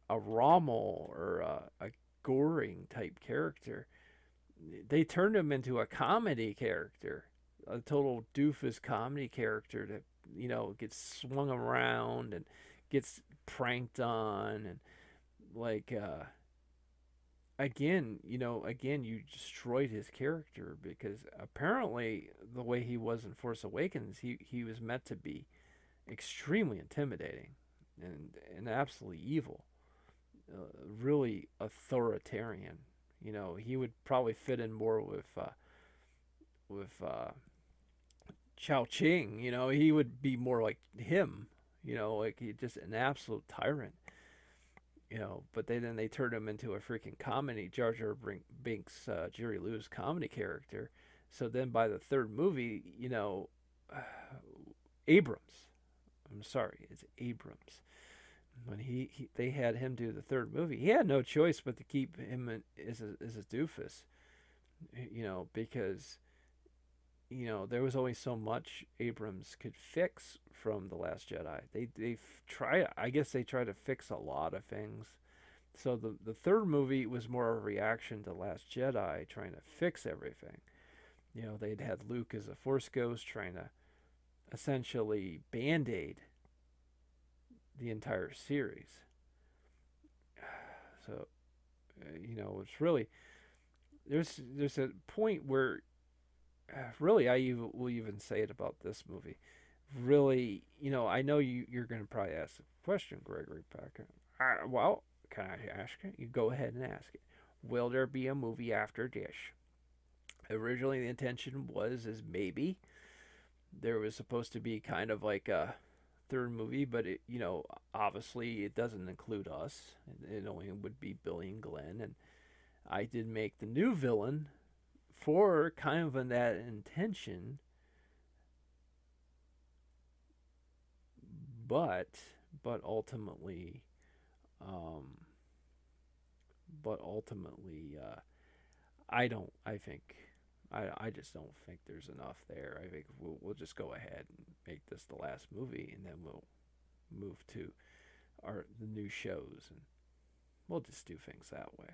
a Rommel or a, a Goring type character. They turned him into a comedy character, a total doofus comedy character that you know gets swung around and gets pranked on and like uh again you know again you destroyed his character because apparently the way he was in force awakens he he was meant to be extremely intimidating and and absolutely evil uh, really authoritarian. You know, he would probably fit in more with uh, with uh, Chao Ching. You know, he would be more like him. You know, like he just an absolute tyrant. You know, but they then they turned him into a freaking comedy, Jar Jar Binks, uh, Jerry Lewis comedy character. So then by the third movie, you know, Abrams. I'm sorry, it's Abrams when he, he they had him do the third movie, he had no choice but to keep him as a, as a doofus, you know, because you know there was only so much Abrams could fix from the Last Jedi. They they try, I guess they try to fix a lot of things. So the the third movie was more of a reaction to Last Jedi, trying to fix everything. You know, they'd had Luke as a Force ghost, trying to essentially band aid the entire series. So, uh, you know, it's really there's there's a point where really I even, will even say it about this movie. Really, you know, I know you you're going to probably ask the question, Gregory Packer. Uh, well, can I ask it? You go ahead and ask it. Will there be a movie after Dish? Originally, the intention was is maybe there was supposed to be kind of like a third movie, but it, you know, obviously it doesn't include us. It only would be Billy and Glenn, and I did make the new villain for kind of in that intention, but but ultimately, um, but ultimately, uh, I don't. I think I, I just don't think there's enough there. I think we'll, we'll just go ahead and make this the last movie, and then we'll move to our the new shows, and we'll just do things that way.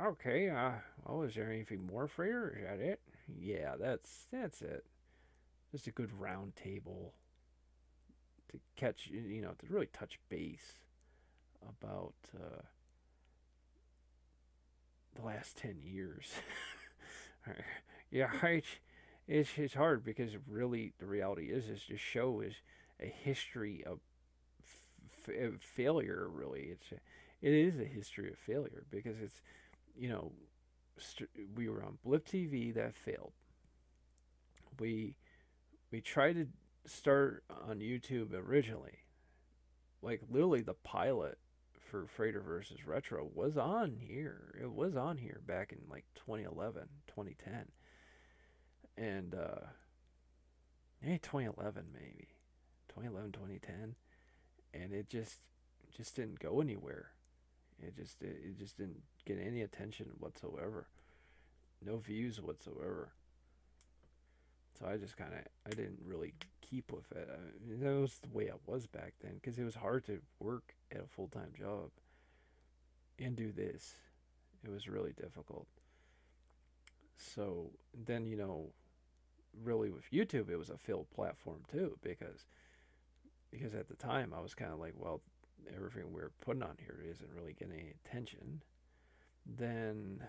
Okay. Uh. Oh, is there anything more for you? Is that it? Yeah. That's that's it. Just a good round table to catch, you know, to really touch base about uh, the last ten years. yeah, it's, it's it's hard because really the reality is is this show is a history of f- failure. Really, it's a, it is a history of failure because it's you know st- we were on Blip TV that failed. We we tried to start on YouTube originally, like literally the pilot for Frater versus Retro was on here. It was on here back in like 2011, 2010. And uh hey, 2011 maybe. 2011, 2010 and it just just didn't go anywhere. It just it, it just didn't get any attention whatsoever. No views whatsoever. So I just kind of I didn't really keep with it. I mean, that was the way I was back then because it was hard to work at a full time job and do this. It was really difficult. So then you know, really with YouTube, it was a failed platform too because because at the time I was kind of like, well, everything we're putting on here isn't really getting any attention. Then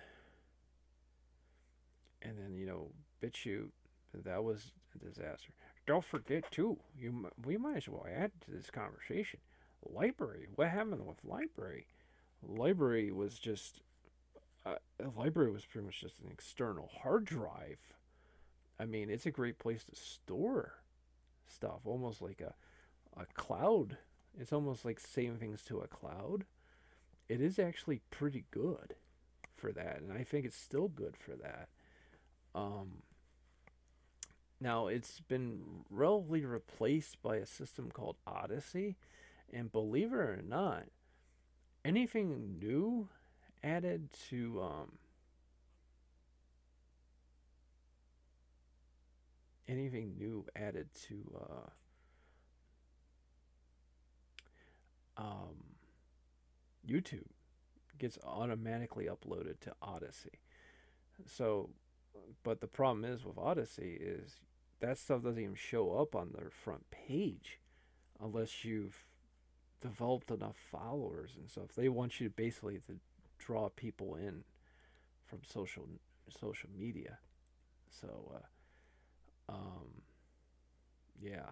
and then you know, BitChute that was a disaster. Don't forget too. You we might as well add to this conversation. LBRY, What happened with LBRY? LBRY was just uh, LBRY was pretty much just an external hard drive. I mean, it's a great place to store stuff, almost like a a cloud. It's almost like saving things to a cloud. It is actually pretty good for that, and I think it's still good for that. Um, now, it's been relatively replaced by a system called Odysee, And believe it or not, anything new added to um, anything new added to uh, um, YouTube gets automatically uploaded to Odysee. So, but the problem is with Odysee is that stuff doesn't even show up on their front page unless you've developed enough followers and stuff. They want you to basically to draw people in from social social media. So, uh, um, yeah,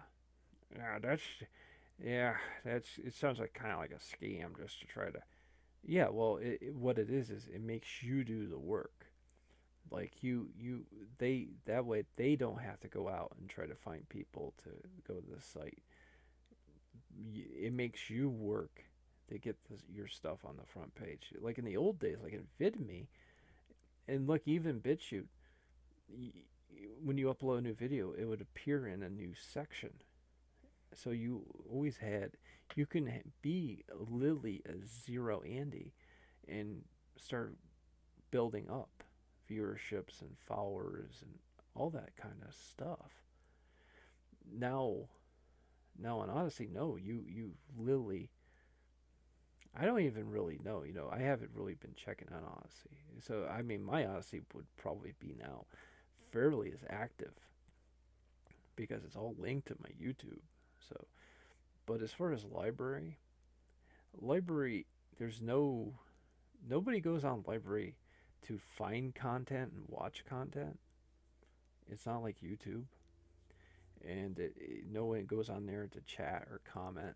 yeah, that's yeah, that's it. Sounds like kind of like a scam just to try to. Yeah, well, it, it, what it is is it makes you do the work. Like you, you, they that way they don't have to go out and try to find people to go to the site. It makes you work to get this, your stuff on the front page. Like in the old days, like in VidMe, and look, even BitChute, when you upload a new video, it would appear in a new section. So you always had, you can be Lily a Zero Andy and start building up viewerships and followers and all that kind of stuff. Now, now on Odysee, no, you you Lily I don't even really know. You know, I haven't really been checking on Odysee. So, I mean, my Odysee would probably be now fairly as active because it's all linked to my YouTube. So, but as far as LBRY, LBRY, there's no, nobody goes on LBRY to find content and watch content. It's not like YouTube. And it, it, no one goes on there to chat or comment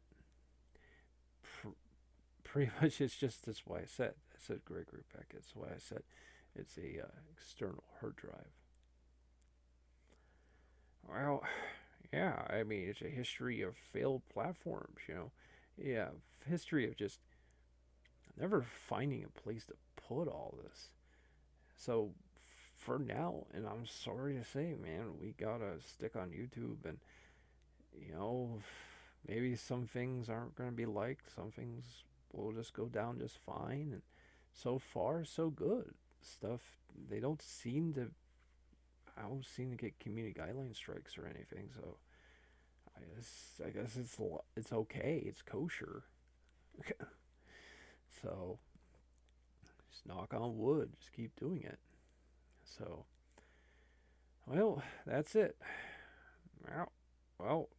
pretty much it's just that's why I said I said Gregory Peck. That's why I said it's a uh, external hard drive. Well, yeah, I mean it's a history of failed platforms. You know, yeah, history of just never finding a place to put all this. So for now, and I'm sorry to say, man, we gotta stick on YouTube and you know maybe some things aren't to be liked some things will just go down just fine. And so far, so good. Stuff they don't seem to. I don't seem to get community guideline strikes or anything. So I guess I guess it's it's okay. It's kosher. so just knock on wood. Just keep doing it. So well, that's it. Well, well,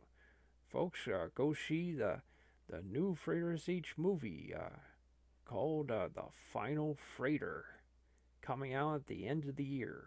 folks, uh, go see the the new Frater SH movie uh, called uh, The Final Frater coming out at the end of the year.